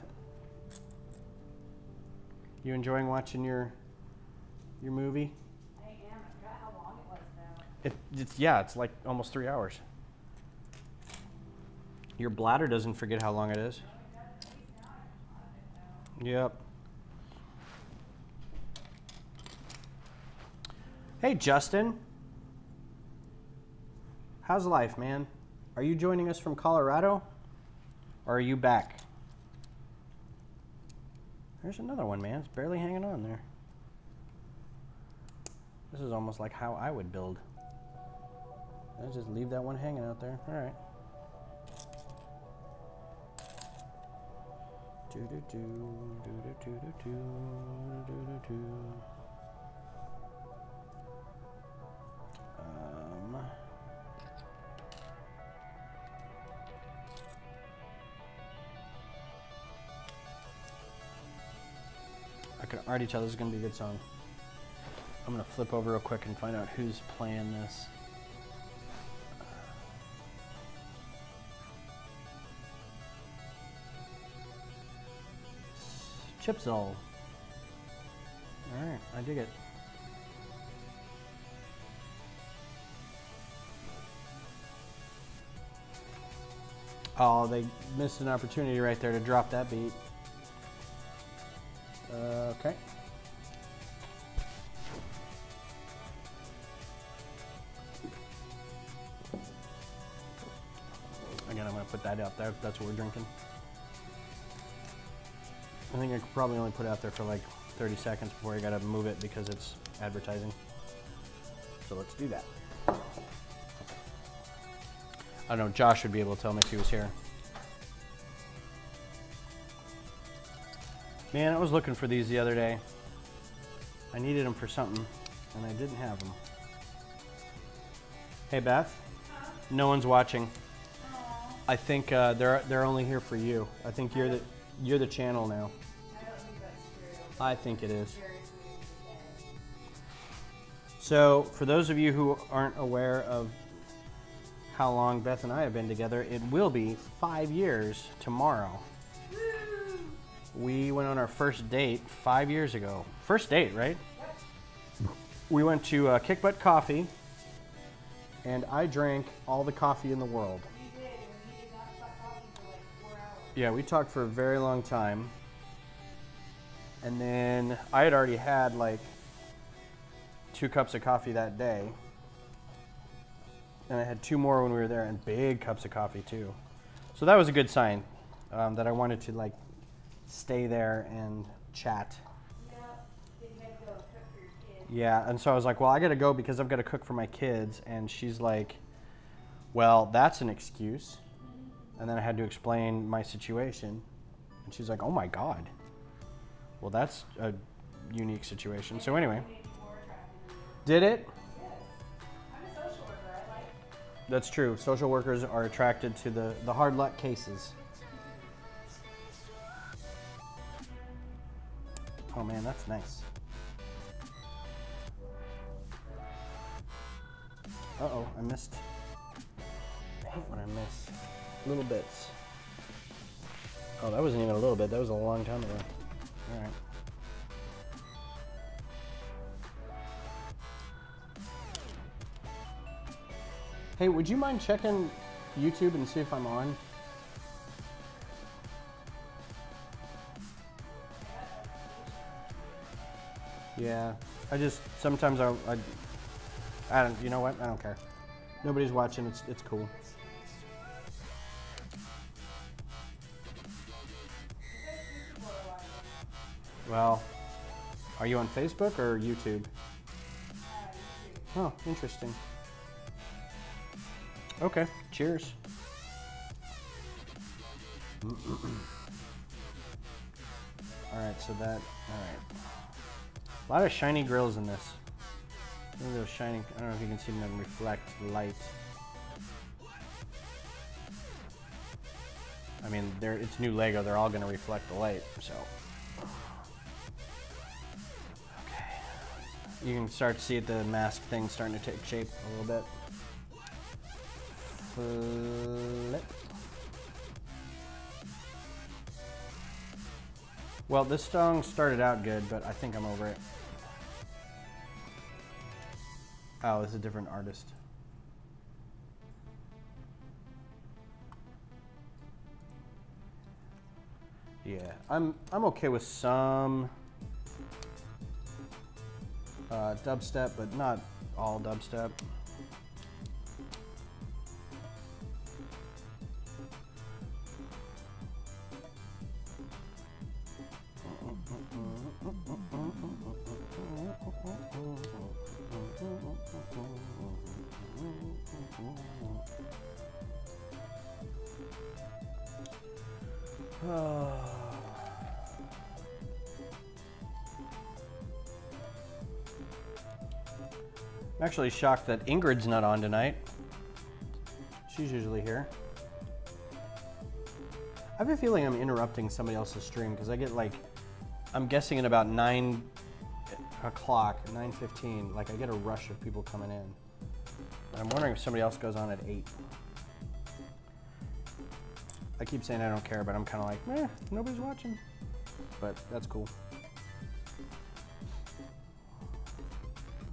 You enjoying watching your your movie? I am. I forgot how long it was now. It, it's yeah, it's like almost three hours. Your bladder doesn't forget how long it is. Yep. Hey, Justin. How's life, man? Are you joining us from Colorado? Or are you back? There's another one, man. It's barely hanging on there. This is almost like how I would build. I just leave that one hanging out there. All right. Um. I can already tell this is gonna be a good song. I'm gonna flip over real quick and find out who's playing this. Chipzel. All right, I dig it. Oh, they missed an opportunity right there to drop that beat. Okay. Again, I'm going to put that out there. That's what we're drinking. I think I could probably only put it out there for like 30 seconds before I got to move it because it's advertising. So let's do that. I don't know, Josh would be able to tell me if he was here. Man, I was looking for these the other day. I needed them for something, and I didn't have them. Hey, Beth. No one's watching. I think uh, they're they're only here for you. I think you're the you're the channel now. I don't think. I think it is. So, for those of you who aren't aware of how long Beth and I have been together, it will be five years tomorrow. Woo! We went on our first date five years ago. First date, right? We went to uh, Kick Butt Coffee, and I drank all the coffee in the world. Yeah, we talked for a very long time. And then I had already had like two cups of coffee that day. And I had two more when we were there, and big cups of coffee too. So that was a good sign um, that I wanted to like stay there and chat. Yeah, and so I was like, well, I got to go because I've got to cook for my kids. And she's like, well, that's an excuse. And then I had to explain my situation. And she's like, oh my God. Well, that's a unique situation. So, anyway, did it? Yes. I'm a social worker. I like That's true. Social workers are attracted to the, the hard luck cases. Oh man, that's nice. Uh oh, I missed. I hate when I miss little bits. Oh, that wasn't even a little bit. That was a long time ago. All right. Hey, would you mind checking YouTube and see if I'm on? Yeah, I just sometimes I, I, I don't. You know what? I don't care. Nobody's watching. It's it's cool. Well, are you on Facebook or YouTube? Oh, interesting. Okay, cheers. all right, so that, all right. A lot of shiny grills in this. Those shiny, I don't know if you can see them reflect light. I mean, they're, it's new Lego, they're all gonna reflect the light, so. You can start to see the mask thing starting to take shape a little bit. Flip. Well, this song started out good, but I think I'm over it. Oh, it's a different artist. Yeah, I'm I'm okay with some uh, dubstep, but not all dubstep. I'm actually shocked that Ingrid's not on tonight. She's usually here. I have a feeling I'm interrupting somebody else's stream because I get like, I'm guessing at about 9 o'clock, 9.15, like I get a rush of people coming in. I'm wondering if somebody else goes on at 8. I keep saying I don't care, but I'm kind of like, eh, nobody's watching. But that's cool.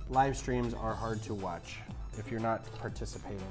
Live streams are hard to watch if you're not participating.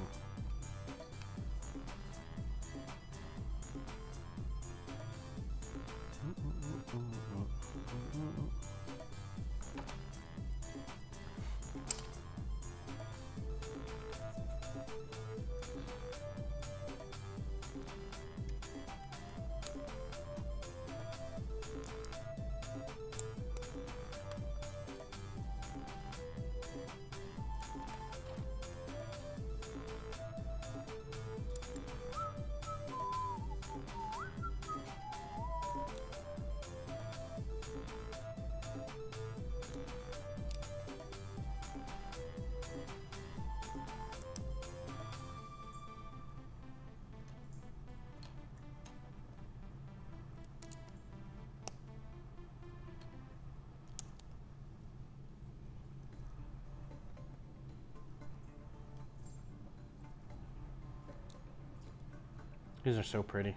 These are so pretty.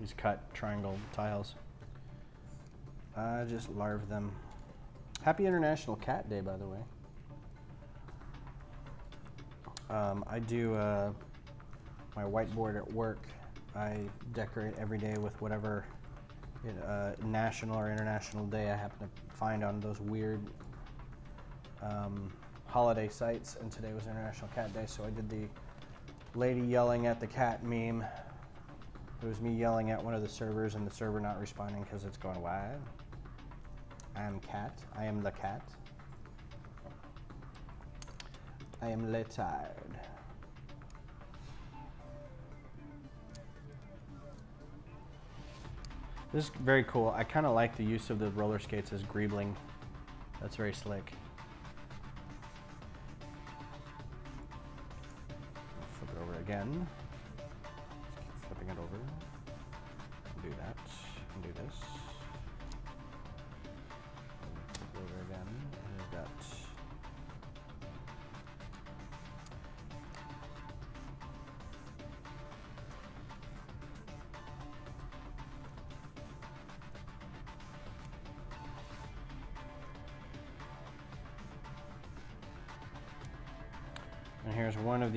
These cut triangle tiles. I just larve them. Happy International Cat Day, by the way. Um, I do uh, my whiteboard at work. I decorate every day with whatever uh, national or international day I happen to find on those weird um, holiday sites. And today was International Cat Day, so I did the lady yelling at the cat meme. It was me yelling at one of the servers and the server not responding because it's going wide. I am cat. I am the cat. I am le tired. This is very cool. I kind of like the use of the roller skates as greebling. That's very slick. Again.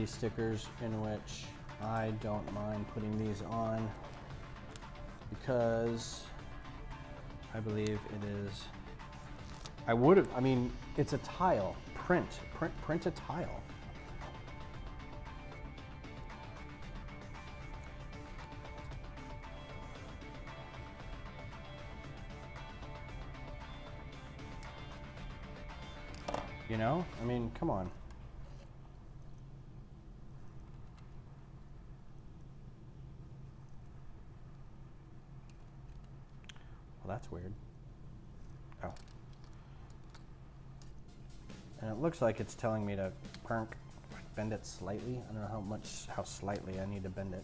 Stickers in which I don't mind putting these on because I believe it is. I would have, I mean, it's a tile. Print, print, print a tile. You know? I mean, come on. Well, that's weird. Oh. And it looks like it's telling me to perk, bend it slightly. I don't know how much, how slightly I need to bend it.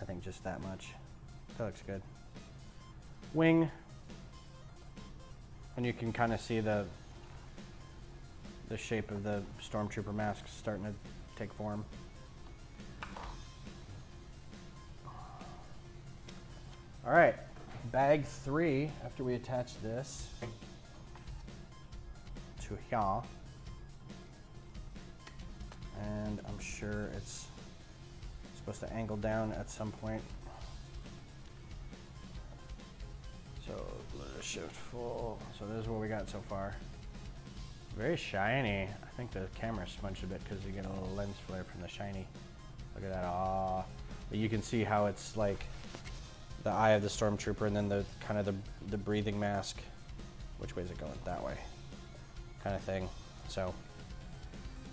I think just that much. That looks good. Wing. And you can kind of see the the shape of the stormtrooper mask starting to take form. All right, bag three, after we attach this to here, and I'm sure it's supposed to angle down at some point. So let us shift full. So this is what we got so far. Very shiny. I think the camera smudged a bit because you get a little lens flare from the shiny. Look at that. Ah, but you can see how it's like the eye of the stormtrooper and then the kind of the, the breathing mask. Which way is it going? That way. Kind of thing. So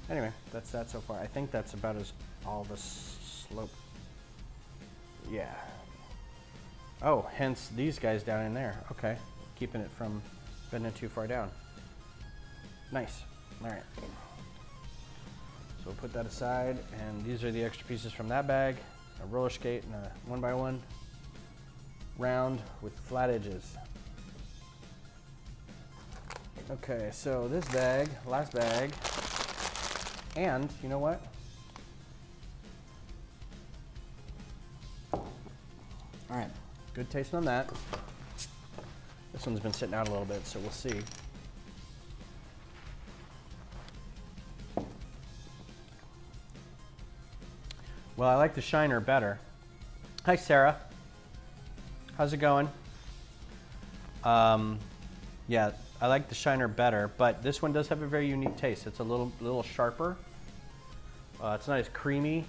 anyway, that's that so far. I think that's about as all the slope. Yeah. Oh, hence these guys down in there. Okay. Keeping it from bending too far down. Nice. All right. So we'll put that aside, and these are the extra pieces from that bag. A roller skate and a one by one round with flat edges. Okay, so this bag, last bag, and you know what? All right, good taste on that. This one's been sitting out a little bit, so we'll see. Well, I like the Shiner better. Hi, Sarah. How's it going? Um, yeah, I like the Shiner better, but this one does have a very unique taste. It's a little, little sharper. Uh, it's not as creamy.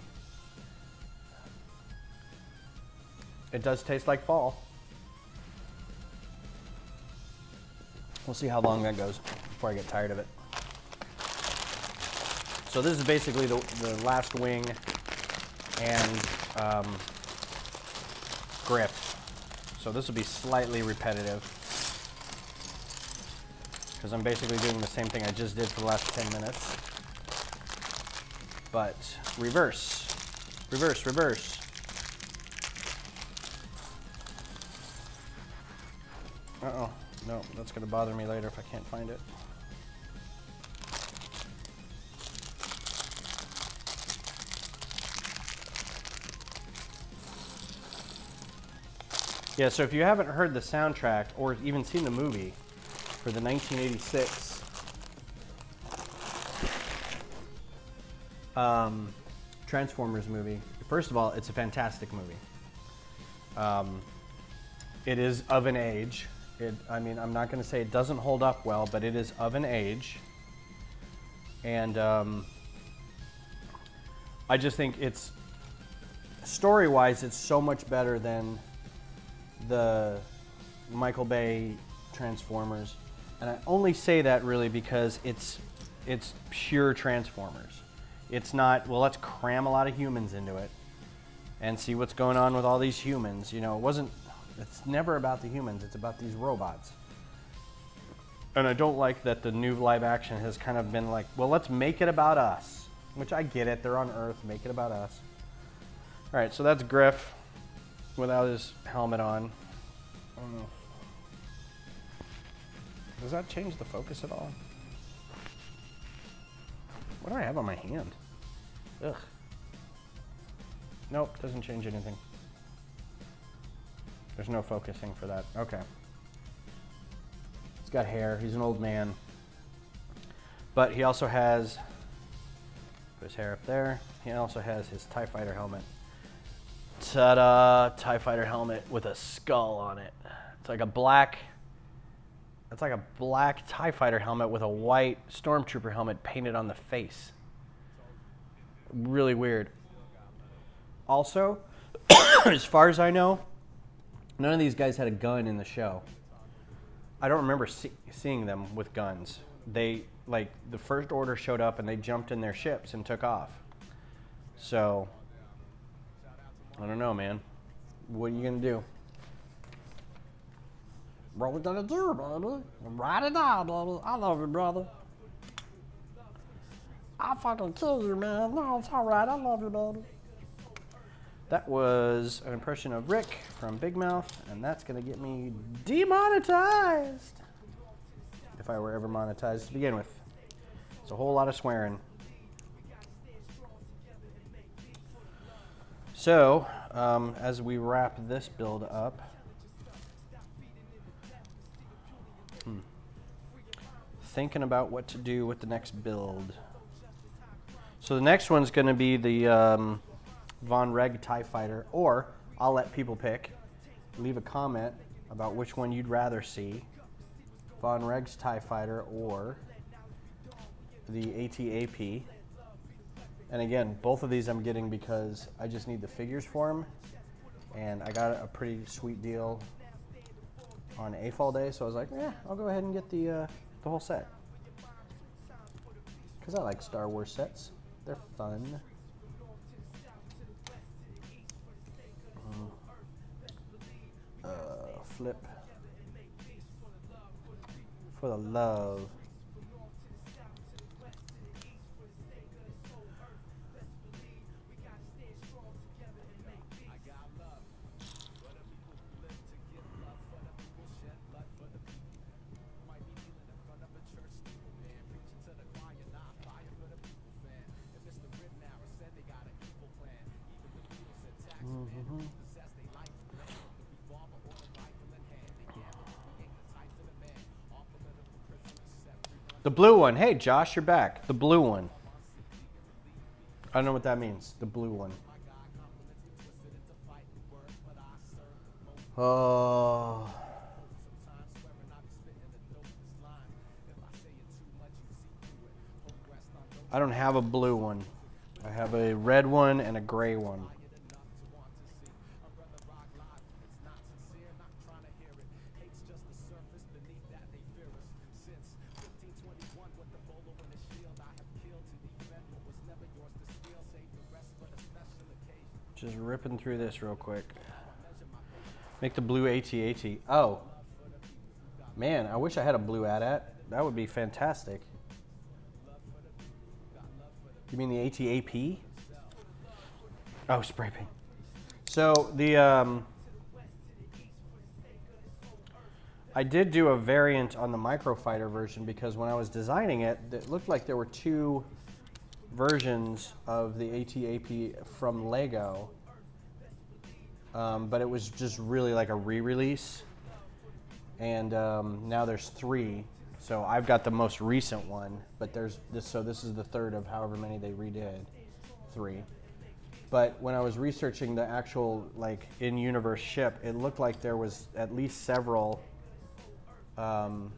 It does taste like fall. We'll see how long that goes before I get tired of it. So this is basically the, the last wing and um, grip. So this will be slightly repetitive because I'm basically doing the same thing I just did for the last 10 minutes. But reverse, reverse, reverse. Uh-oh, no, that's gonna bother me later if I can't find it. Yeah, so if you haven't heard the soundtrack or even seen the movie for the 1986 um, Transformers movie, first of all, it's a fantastic movie. Um, it is of an age. It, I mean, I'm not going to say it doesn't hold up well, but it is of an age. And um, I just think it's story-wise, it's so much better than the Michael Bay Transformers, and I only say that really because it's it's pure Transformers. It's not well. Let's cram a lot of humans into it and see what's going on with all these humans. You know, it wasn't It's never about the humans, it's about these robots. And I don't like that the new live action has kind of been like, well, let's make it about us. Which I get it, they're on Earth, make it about us. All right, so that's Griff without his helmet on. I. Does that change the focus at all? What do I have on my hand? Ugh. Nope, doesn't change anything. There's no focusing for that. Okay. He's got hair. He's an old man. But he also has his hair up there. He also has his TIE fighter helmet. Ta-da! TIE fighter helmet with a skull on it. It's like a black it's like a black TIE fighter helmet with a white stormtrooper helmet painted on the face. Really weird. Also, as far as I know, none of these guys had a gun in the show. I don't remember see- seeing them with guns. They like the first order showed up and they jumped in their ships and took off. So I don't know, man. What are you gonna do? What we gonna do, baby? Ride it out, baby. I love you, brother. I'll fucking kill you, man. No, it's alright. I love you, brother. That was an impression of Rick from Big Mouth, and that's gonna get me demonetized. If I were ever monetized to begin with. It's a whole lot of swearing. So, um, as we wrap this build up, hmm, thinking about what to do with the next build. So the next one's going to be the um, Vonreg TIE Fighter, or I'll let people pick. Leave a comment about which one you'd rather see Vonreg's TIE Fighter or the ATAP. And again, both of these I'm getting because I just need the figures for them. And I got a pretty sweet deal on AFOL day, so I was like, yeah, I'll go ahead and get the, uh, the whole set. Because I like Star Wars sets. They're fun. Uh, flip. For the love. Mm-hmm. The blue one. Hey, Josh, you're back. The blue one. I don't know what that means. The blue one. Oh. I don't have a blue one. I have a red one and a gray one. Ripping through this real quick. Make the blue AT-AT. Oh. Man, I wish I had a blue AT-AT. That would be fantastic. You mean the AT-AP? Oh, spray paint. So the um, I did do a variant on the Microfighter version because when I was designing it, it looked like there were two versions of the AT-AP from Lego, um, but it was just really like a re-release. And um, now there's three. So I've got the most recent one, but there's this. So this is the third of however many they redid, three. But when I was researching the actual like in-universe ship, it looked like there was at least several um,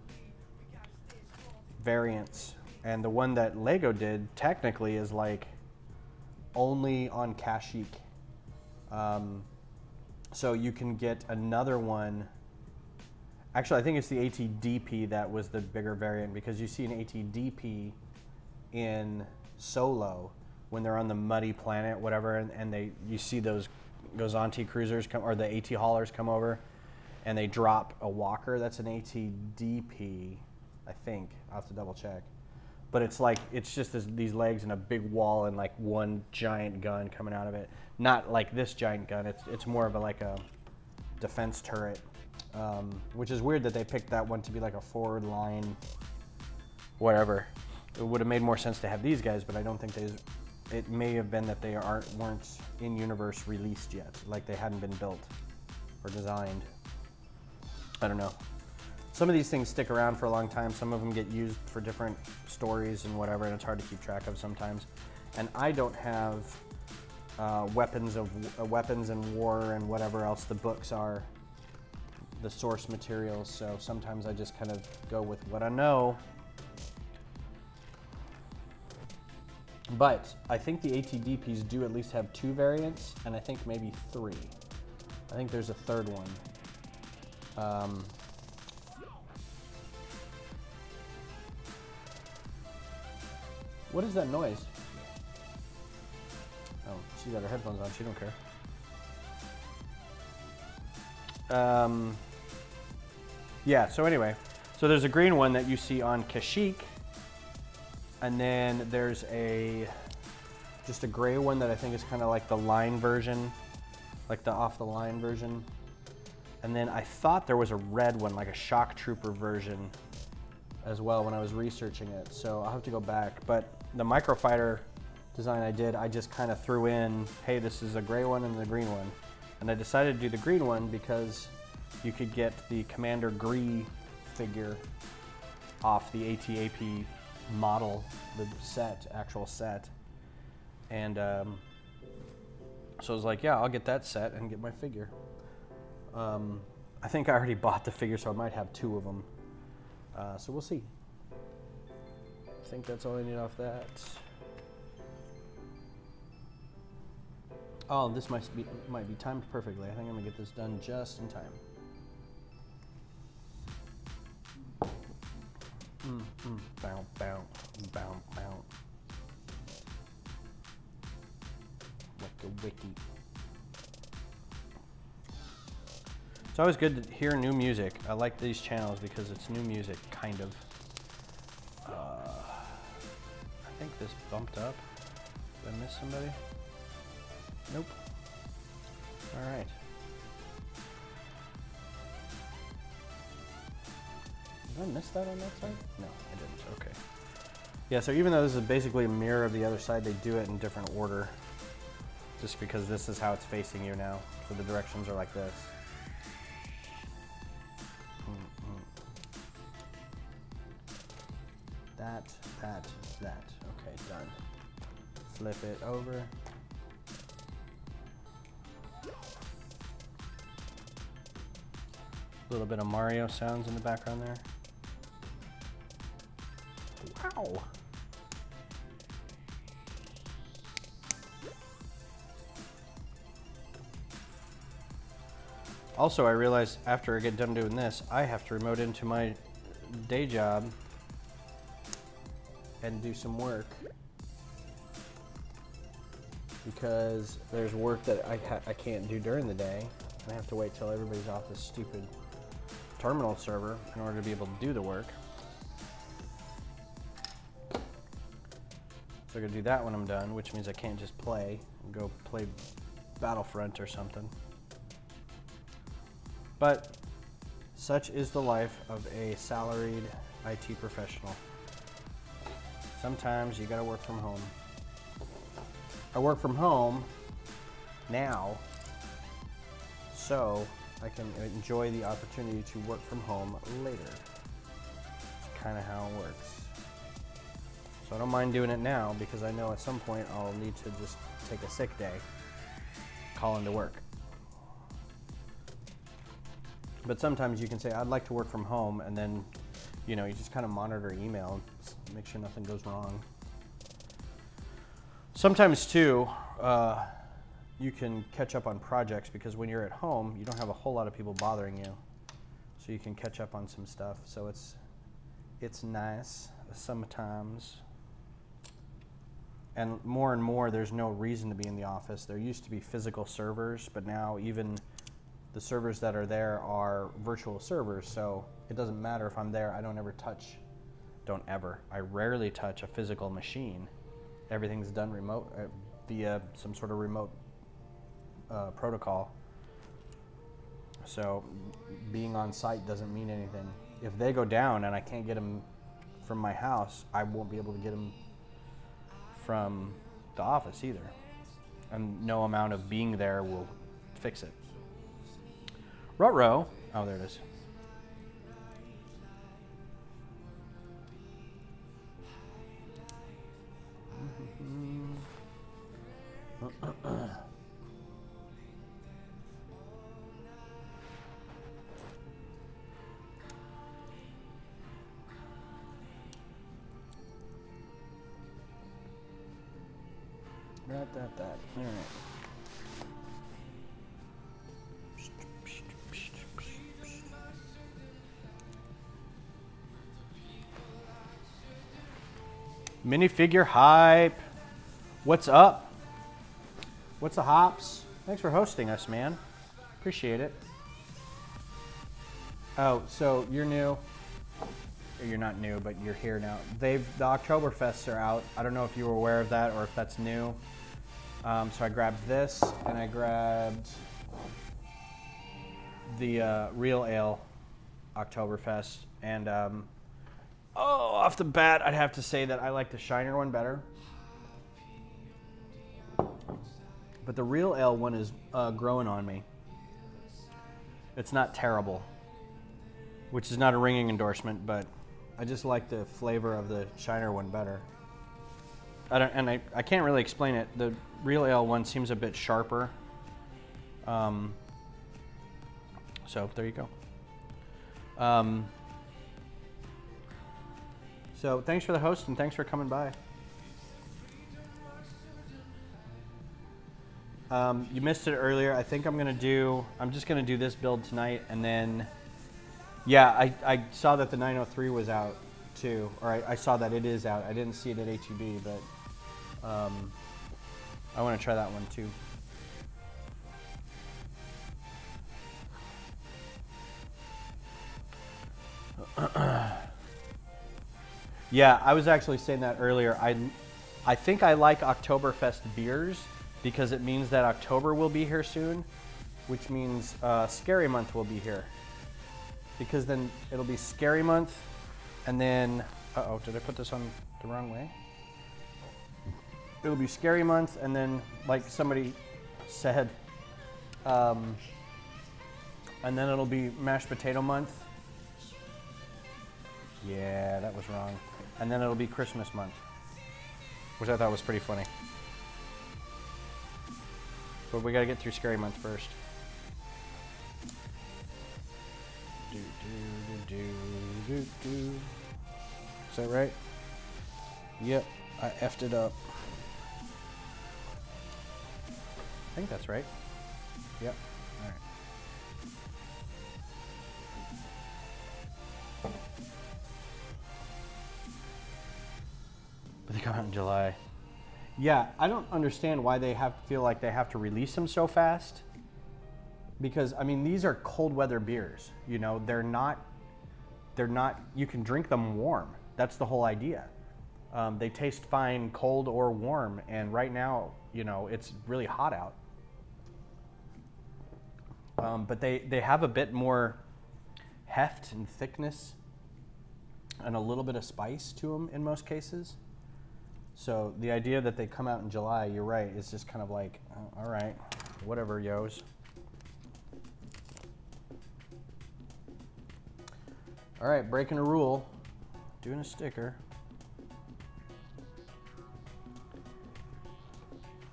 variants and the one that Lego did technically is like only on Kashyyyk. Um, so you can get another one. Actually, I think it's the ATDP that was the bigger variant because you see an ATDP in Solo when they're on the muddy planet, whatever, and, and they you see those those anti cruisers come or the AT haulers come over, and they drop a walker. That's an ATDP, I think. I'll have to double check. But it's like it's just this, these legs and a big wall and like one giant gun coming out of it. Not like this giant gun. It's it's more of a like a defense turret, um, which is weird that they picked that one to be like a forward line, whatever. It would have made more sense to have these guys, but I don't think they. It may have been that they aren't weren't in universe released yet, like they hadn't been built or designed. I don't know. Some of these things stick around for a long time. Some of them get used for different stories and whatever, and it's hard to keep track of sometimes. And I don't have uh, weapons of uh, weapons and war and whatever else the books are, the source materials. So sometimes I just kind of go with what I know. But I think the ATDPs do at least have two variants, and I think maybe three. I think there's a third one. Um, what is that noise? She's got her headphones on. She don't care. Um, yeah. So anyway, so there's a green one that you see on Kashyyyk, and then there's a just a gray one that I think is kind of like the line version, like the off the line version. And then I thought there was a red one, like a shock trooper version as well when I was researching it. So I'll have to go back. But the microfighter design I did, I just kind of threw in, hey, this is a gray one and the green one. And I decided to do the green one because you could get the Commander Gree figure off the ATAP model, the set, actual set. And um, so I was like, yeah, I'll get that set and get my figure. Um, I think I already bought the figure, so I might have two of them. Uh, so we'll see. I think that's all I need off that. Oh, this might be might be timed perfectly. I think I'm gonna get this done just in time. Mm, mm, bow, bow, bow, bow. Wicka wiki. It's always good to hear new music. I like these channels because it's new music, kind of. Uh, I think this bumped up. Did I miss somebody? Nope. All right. Did I miss that on that side? No, I didn't. Okay. Yeah, so even though this is basically a mirror of the other side, they do it in different order. Just because this is how it's facing you now. So the directions are like this. Mm-hmm. That, that, that. Okay, done. Flip it over. A little bit of Mario sounds in the background there. Wow. Also, I realized after I get done doing this, I have to remote into my day job and do some work because there's work that I, ha- I can't do during the day. I have to wait till everybody's off this stupid terminal server in order to be able to do the work. So I'm gonna do that when I'm done, which means I can't just play and go play Battlefront or something. But such is the life of a salaried IT professional. Sometimes you gotta work from home. I work from home now, so I can enjoy the opportunity to work from home later. Kind of how it works. So I don't mind doing it now because I know at some point I'll need to just take a sick day, call into work. But sometimes you can say, I'd like to work from home, and then, you know, you just kind of monitor email make sure nothing goes wrong. Sometimes, too, uh, you can catch up on projects because when you're at home, you don't have a whole lot of people bothering you. So you can catch up on some stuff. So it's, it's nice sometimes. And more and more, there's no reason to be in the office. There used to be physical servers, but now even the servers that are there are virtual servers, so it doesn't matter if I'm there. I don't ever touch, don't ever. I rarely touch a physical machine. Everything's done remote uh, via some sort of remote uh, protocol. So being on site doesn't mean anything. If they go down and I can't get them from my house, I won't be able to get them from the office either. And no amount of being there will fix it. Rutro. Oh, there it is. That, that, that. All right. Minifigure hype. What's up? What's the hops? Thanks for hosting us, man. Appreciate it. Oh, so you're new. You're not new, but you're here now. They've the Oktoberfests are out. I don't know if you were aware of that or if that's new. Um, so I grabbed this and I grabbed the uh, Real Ale Oktoberfest. And um, oh, off the bat, I'd have to say that I like the Shiner one better. But the Real Ale one is uh, growing on me. It's not terrible, which is not a ringing endorsement, but I just like the flavor of the Shiner one better. I don't, and I, I can't really explain it. The real ale one seems a bit sharper. Um, so there you go. Um, so thanks for the host and thanks for coming by. Um, you missed it earlier. I think I'm gonna do. I'm just gonna do this build tonight, and then, yeah, I, I saw that the 903 was out too, or I, I saw that it is out. I didn't see it at HEB, but um, I want to try that one too. yeah, I was actually saying that earlier. I, I think I like Oktoberfest beers because it means that October will be here soon, which means uh, Scary Month will be here. Because then it'll be Scary Month, and then, uh oh, did I put this on the wrong way? It'll be scary month and then like somebody said um, and then it'll be mashed potato month. Yeah that was wrong. And then it'll be christmas month which i thought was pretty funny. But we got to get through scary month first. Do, do, do, do, do, do. is that right? Yep i effed it up I think that's right. Yep. All right. But they come out in July. Yeah, I don't understand why they have to feel like they have to release them so fast. Because I mean, these are cold weather beers. You know, they're not. They're not. You can drink them warm. That's the whole idea. Um, they taste fine, cold or warm. And right now, you know, it's really hot out. Um, but they, they have a bit more heft and thickness and a little bit of spice to them in most cases. So the idea that they come out in July, you're right, is just kind of like, oh, all right, whatever, yos. All right, breaking a rule, doing a sticker.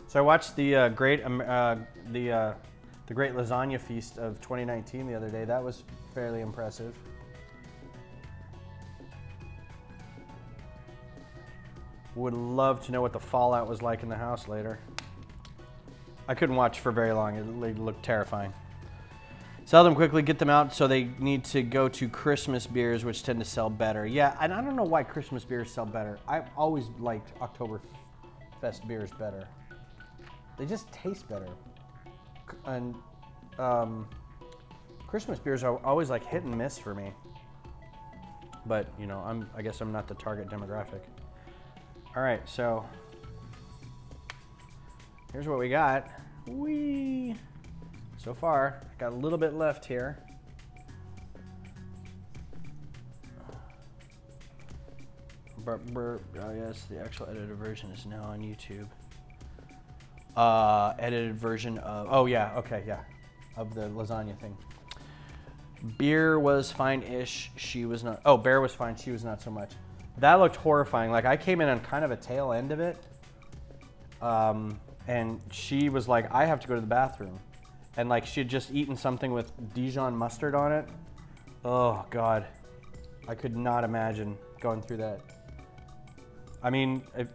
So I watched the uh, great, um, uh, the uh, the Great Lasagna Feast of 2019 the other day. That was fairly impressive. Would love to know what the fallout was like in the house later. I couldn't watch for very long. It looked terrifying. Sell them quickly, get them out, so they need to go to Christmas beers, which tend to sell better. Yeah, and I don't know why Christmas beers sell better. I've always liked Oktoberfest beers better. They just taste better and um, Christmas beers are always like hit and miss for me. But you know, I'm I guess I'm not the target demographic. All right, so here's what we got. We so far got a little bit left here. Burp, burp. Oh yes, the actual edited version is now on YouTube. Uh, edited version of. Oh yeah, okay, yeah, of the lasagna thing. Beer was fine-ish. She was not. Oh, Bear was fine. She was not so much. That looked horrifying. Like I came in on kind of a tail end of it, um, and she was like, "I have to go to the bathroom," and like she had just eaten something with Dijon mustard on it. Oh God, I could not imagine going through that. I mean, if,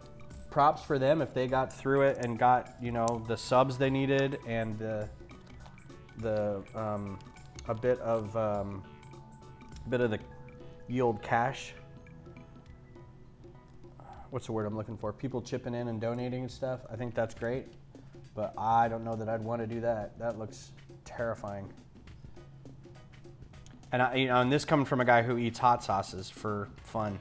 props for them if they got through it and got you know the subs they needed and the the um, a bit of um, bit of the yield cash. What's the word I'm looking for? People chipping in and donating and stuff. I think that's great, but I don't know that I'd want to do that. That looks terrifying. And I, you know, and this coming from a guy who eats hot sauces for fun.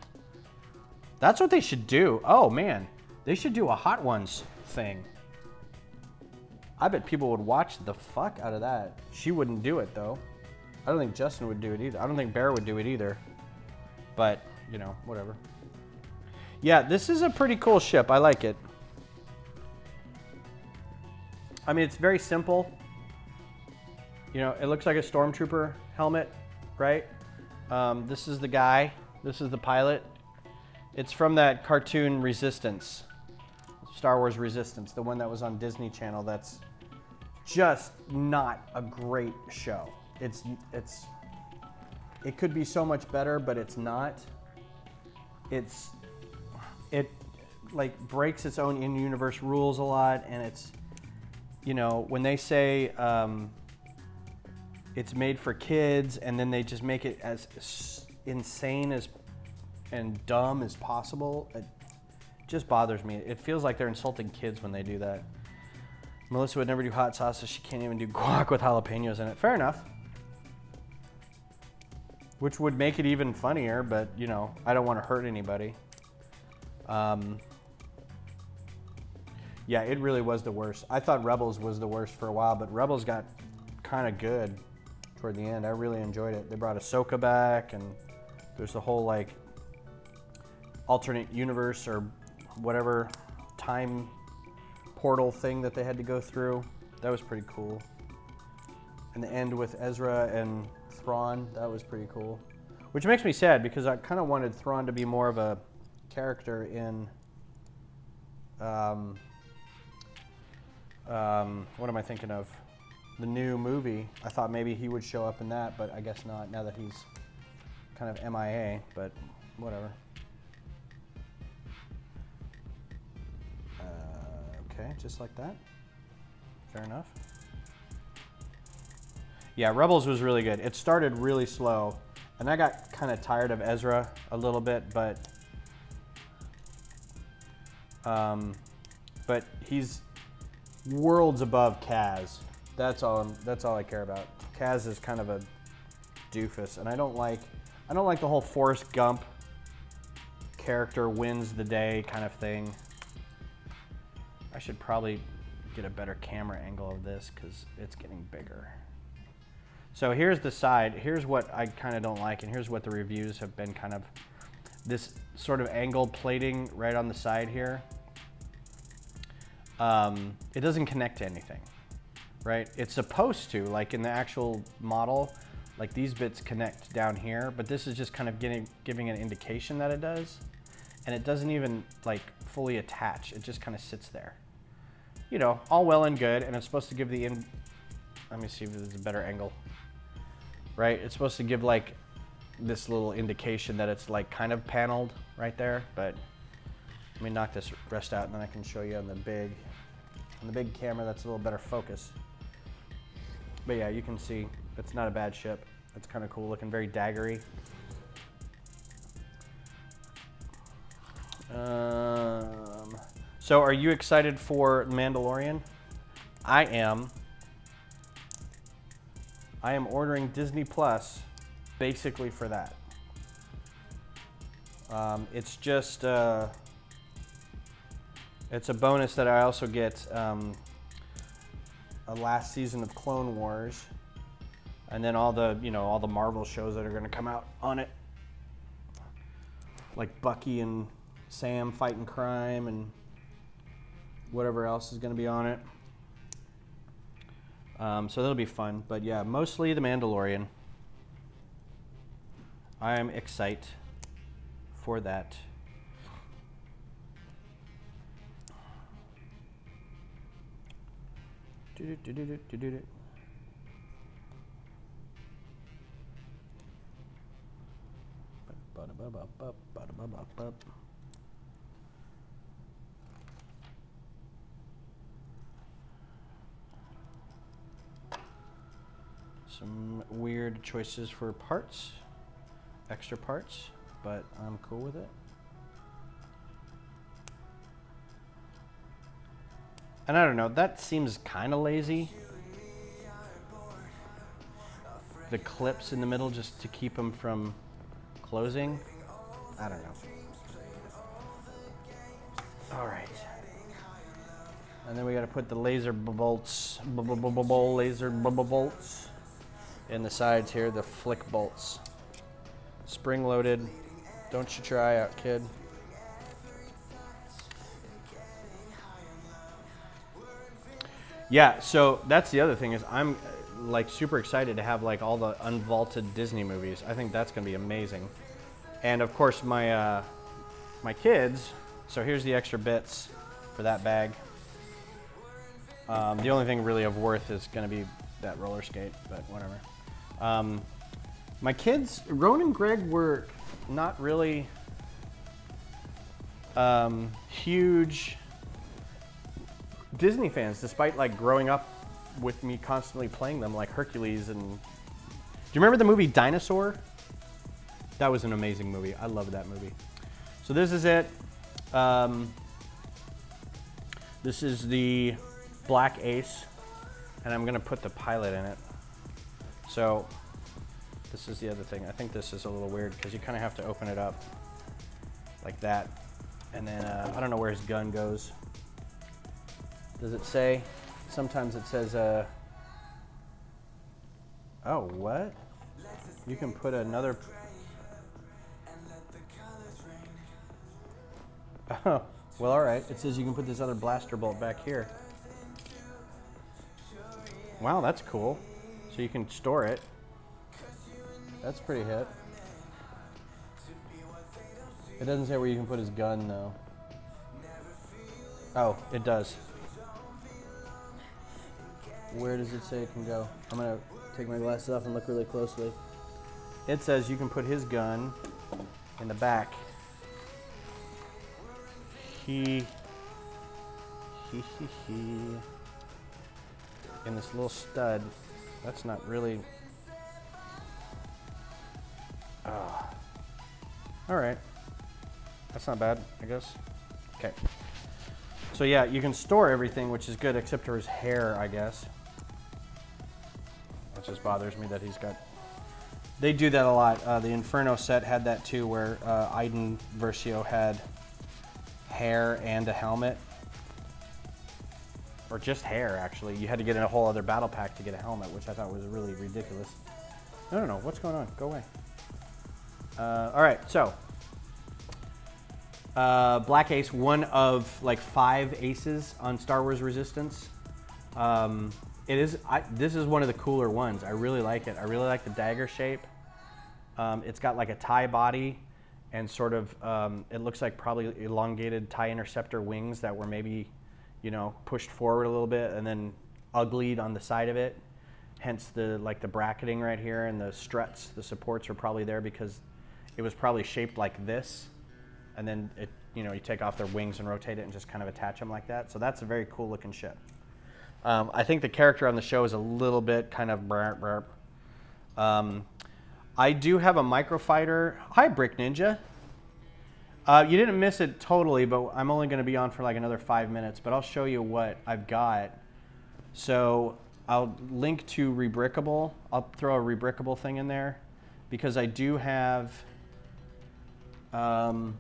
That's what they should do. Oh man, they should do a hot ones thing. I bet people would watch the fuck out of that. She wouldn't do it though. I don't think Justin would do it either. I don't think Bear would do it either. But, you know, whatever. Yeah, this is a pretty cool ship. I like it. I mean, it's very simple. You know, it looks like a stormtrooper helmet, right? Um, this is the guy. This is the pilot. It's from that cartoon Resistance, Star Wars Resistance, the one that was on Disney Channel. That's just not a great show. It's it's it could be so much better, but it's not. It's it like breaks its own in-universe rules a lot, and it's you know when they say um, it's made for kids, and then they just make it as insane as and dumb as possible. It just bothers me. It feels like they're insulting kids when they do that. Melissa would never do hot sauces. She can't even do guac with jalapenos in it. Fair enough. Which would make it even funnier, but you know, I don't want to hurt anybody. Um, yeah, it really was the worst. I thought Rebels was the worst for a while, but Rebels got kind of good toward the end. I really enjoyed it. They brought Ahsoka back, and there's the whole like alternate universe or whatever time portal thing that they had to go through. That was pretty cool. And the end with Ezra and Thrawn, that was pretty cool. Which makes me sad because I kind of wanted Thrawn to be more of a character in. Um, um, what am I thinking of? The new movie. I thought maybe he would show up in that, but I guess not now that he's kind of MIA, but whatever. Okay, just like that. Fair enough. Yeah, Rebels was really good. It started really slow, and I got kind of tired of Ezra a little bit, but um, but he's worlds above Kaz. That's all. I'm, that's all I care about. Kaz is kind of a doofus, and I don't like. I don't like the whole Forrest Gump character wins the day kind of thing. I should probably get a better camera angle of this because it's getting bigger. So here's the side. Here's what I kind of don't like, and here's what the reviews have been kind of this sort of angled plating right on the side here. Um, it doesn't connect to anything, right? It's supposed to, like in the actual model, like these bits connect down here, but this is just kind of getting, giving an indication that it does. And it doesn't even like fully attach. It just kind of sits there. You know, all well and good, and it's supposed to give the in, let me see if there's a better angle. Right, it's supposed to give like this little indication that it's like kind of paneled right there, but let me knock this rest out and then I can show you on the big, on the big camera that's a little better focus. But yeah, you can see it's not a bad ship. It's kind of cool looking, very daggery. Um, so are you excited for Mandalorian? I am. I am ordering Disney Plus basically for that. Um, it's just uh, it's a bonus that I also get um, a last season of Clone Wars, and then all the you know all the Marvel shows that are going to come out on it, like Bucky and Sam fighting crime and whatever else is going to be on it. Um, so that'll be fun. But yeah, mostly The Mandalorian. I am excited for that. Do-do-do-do-do-do-do. Ba-da-ba-ba-ba, ba-da-ba-ba-ba. Some weird choices for parts, extra parts, but I'm cool with it. And I don't know, that seems kind of lazy. The clips in the middle just to keep them from closing. I don't know. All right. And then we got to put the laser bolts, b- b- b- b- laser bolts in the sides here, the flick bolts. Spring loaded. Don't you try out, kid. Yeah, so that's the other thing is I'm like super excited to have like all the unvaulted Disney movies. I think that's going to be amazing. And of course my uh, my kids. So here's the extra bits for that bag. Um, the only thing really of worth is going to be that roller skate, but whatever. Um, my kids, Roan and Greg, were not really um, huge Disney fans, despite like growing up with me constantly playing them, like Hercules and. Do you remember the movie Dinosaur? That was an amazing movie. I love that movie. So this is it. Um, this is the Black Ace, and I'm gonna put the pilot in it. So this is the other thing. I think this is a little weird because you kind of have to open it up like that, and then uh, I don't know where his gun goes. Does it say? Sometimes it says, uh, oh, what? You can put another. Oh, well, all right. It says you can put this other blaster bolt back here. Wow, that's cool. So you can store it. That's pretty hip. It doesn't say where you can put his gun, though. Oh, it does. Where does it say it can go? I'm gonna take my glasses off and look really closely. It says you can put his gun in the back. He, he, he, he. In this little stud. That's not really. Ah. All right. That's not bad, I guess. Okay. So yeah, you can store everything, which is good, except for his hair, I guess. It just bothers me that he's got. They do that a lot. Uh, the Inferno set had that too, where uh, Iden Versio had hair and a helmet, or just hair. Actually, you had to get in a whole other battle pack to get a helmet, which I thought was really ridiculous. No, no, no. What's going on? Go away. Uh, all right, so uh, Black Ace, one of like five aces on Star Wars Resistance. Um, it is. I, this is one of the cooler ones. I really like it. I really like the dagger shape. Um, it's got like a tie body, and sort of. Um, it looks like probably elongated tie interceptor wings that were maybe, you know, pushed forward a little bit and then uglied on the side of it. Hence the like the bracketing right here and the struts. The supports are probably there because it was probably shaped like this and then it, you know, you take off their wings and rotate it and just kind of attach them like that. So that's a very cool looking ship. Um, I think the character on the show is a little bit kind of burp burp. Um, I do have a microfighter. Hi, Brick Ninja. Uh, you didn't miss it totally, but I'm only going to be on for like another five minutes. But I'll show you what I've got. So I'll link to Rebrickable. I'll throw a Rebrickable thing in there because I do have. Um,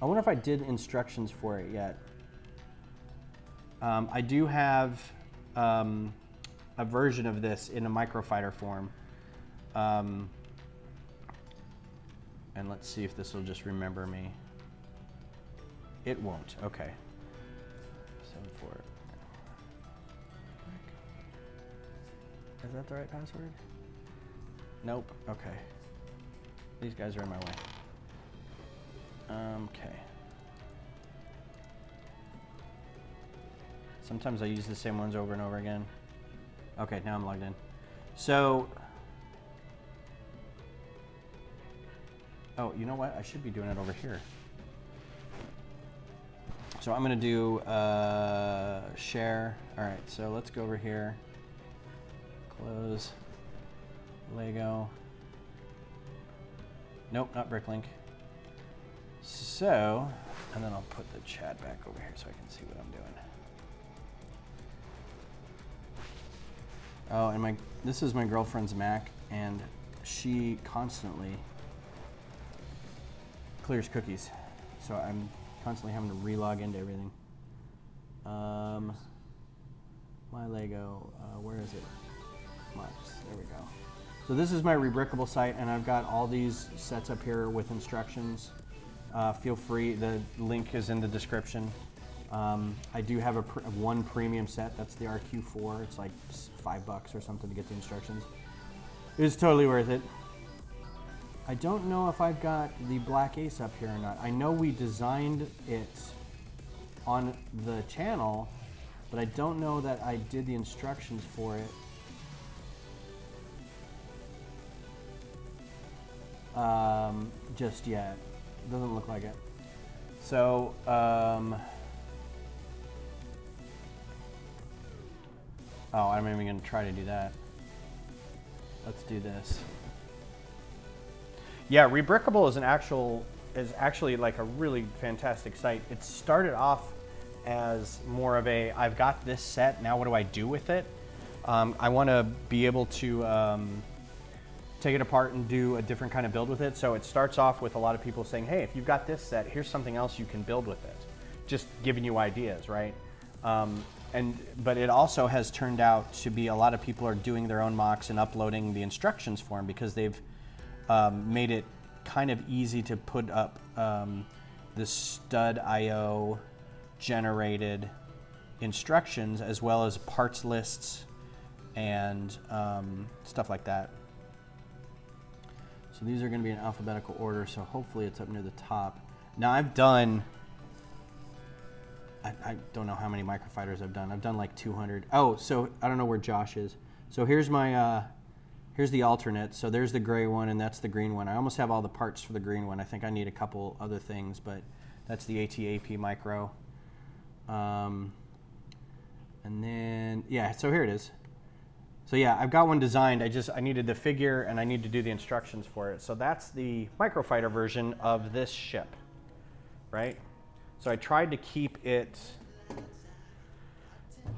I wonder if I did instructions for it yet. Um, I do have um, a version of this in a microfighter form. Um, and let's see if this will just remember me. It won't. Okay. Seven four. Is that the right password? Nope. Okay. These guys are in my way. Um, okay. Sometimes I use the same ones over and over again. Okay, now I'm logged in. So, oh, you know what? I should be doing it over here. So I'm gonna do uh, share. All right, so let's go over here. Close. Lego. Nope, not Bricklink. So, and then I'll put the chat back over here so I can see what I'm doing. Oh, and my this is my girlfriend's Mac, and she constantly clears cookies, so I'm constantly having to relog into everything. Um, my Lego, uh, where is it? There we go. So this is my rebrickable site, and I've got all these sets up here with instructions. Uh, feel free, the link is in the description. Um, I do have a pr one premium set, that's the RQ4. It's like five bucks or something to get the instructions. It's totally worth it. I don't know if I've got the Black Ace up here or not. I know we designed it on the channel, but I don't know that I did the instructions for it. Um, just yet. Doesn't look like it. So, um, oh, I'm even gonna try to do that. Let's do this. Yeah, Rebrickable is an actual is actually like a really fantastic site. It started off as more of a I've got this set now. What do I do with it? Um, I want to be able to um, take it apart and do a different kind of build with it. So it starts off with a lot of people saying, "Hey, if you've got this set, here's something else you can build with it." Just giving you ideas, right? Um, and but it also has turned out to be a lot of people are doing their own MOCs and uploading the instructions for them because they've um, made it kind of easy to put up um, the Stud.io generated instructions as well as parts lists and um, stuff like that. So these are going to be in alphabetical order, so hopefully it's up near the top. Now I've done, I, I don't know how many microfighters I've done. I've done like 200. Oh, so I don't know where Josh is. So here's my, uh, here's the alternate. So there's the gray one and that's the green one. I almost have all the parts for the green one. I think I need a couple other things, but that's the ATAP micro. Um, and then, yeah, so here it is. So yeah, I've got one designed. I just, I needed the figure and I need to do the instructions for it. So that's the microfighter version of this ship, right? So I tried to keep it,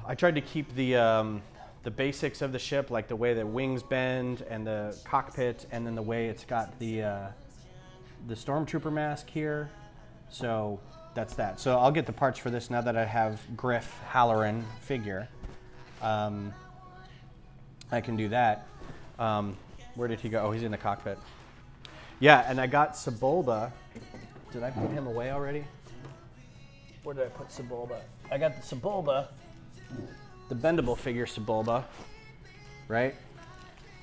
I tried to keep the, um, the basics of the ship, like the way the wings bend and the cockpit, and then the way it's got the, uh, the stormtrooper mask here. So that's that. So I'll get the parts for this now that I have Griff Halloran figure. Um, I can do that. Um, where did he go? Oh, he's in the cockpit. Yeah, and I got Sebulba. Did I put him away already? Where did I put Sebulba? I got the Sebulba, the bendable figure Sebulba, right?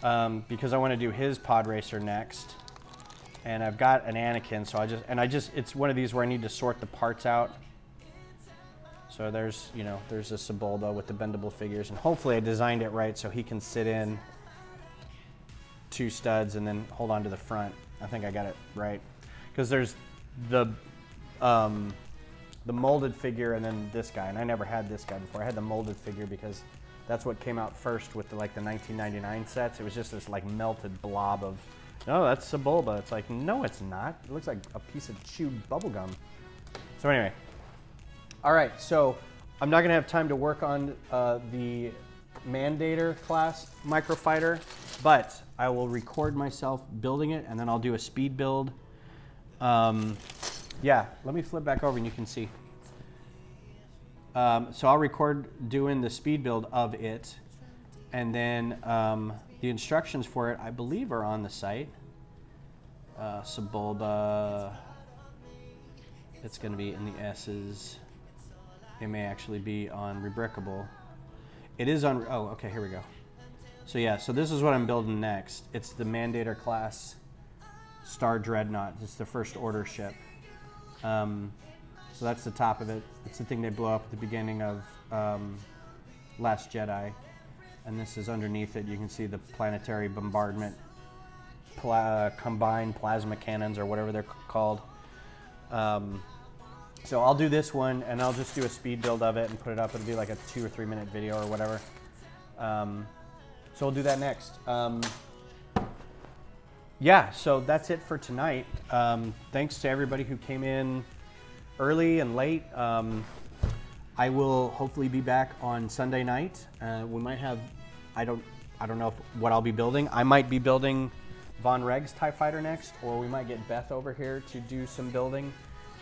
Um, because I want to do his pod racer next. And I've got an Anakin, so I just, and I just, it's one of these where I need to sort the parts out. So there's, you know, there's a Sebulba with the bendable figures, and hopefully I designed it right so he can sit in two studs and then hold on to the front. I think I got it right. Because there's the um, the molded figure and then this guy, and I never had this guy before. I had the molded figure because that's what came out first with the, like the 1999 sets. It was just this like melted blob of, no, that's Sebulba. It's like, no, it's not. It looks like a piece of chewed bubble gum. So anyway, all right, so I'm not gonna have time to work on uh, the Mandator class microfighter, but I will record myself building it and then I'll do a speed build. Um, yeah, let me flip back over and you can see. Um, so I'll record doing the speed build of it, and then um, the instructions for it, I believe, are on the site. Uh, Sebulba. It's going to be in the S's. It may actually be on Rebrickable. It is on. Oh, okay. Here we go. So yeah. So this is what I'm building next. It's the Mandator class Star Dreadnought. It's the first order ship. Um, so that's the top of it. It's the thing they blow up at the beginning of um, Last Jedi. And this is underneath it. You can see the planetary bombardment, pla- combined plasma cannons, or whatever they're called. Um, so I'll do this one, and I'll just do a speed build of it and put it up. It'll be like a two or three minute video or whatever. Um, so we'll do that next. Um, yeah, so that's it for tonight. Um, thanks to everybody who came in early and late. Um, I will hopefully be back on Sunday night. Uh, we might have, I don't, I don't know if, what I'll be building. I might be building Vonreg's Tie Fighter next, or we might get Beth over here to do some building,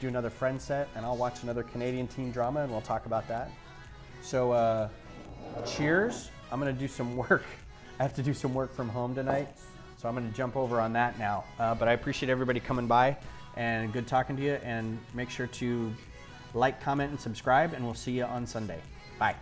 do another friend set, and I'll watch another Canadian teen drama, and we'll talk about that. So, uh, cheers. I'm gonna do some work. I have to do some work from home tonight, so I'm gonna jump over on that now. Uh, but I appreciate everybody coming by, and good talking to you. And make sure to like, comment, and subscribe, and we'll see you on Sunday. Bye.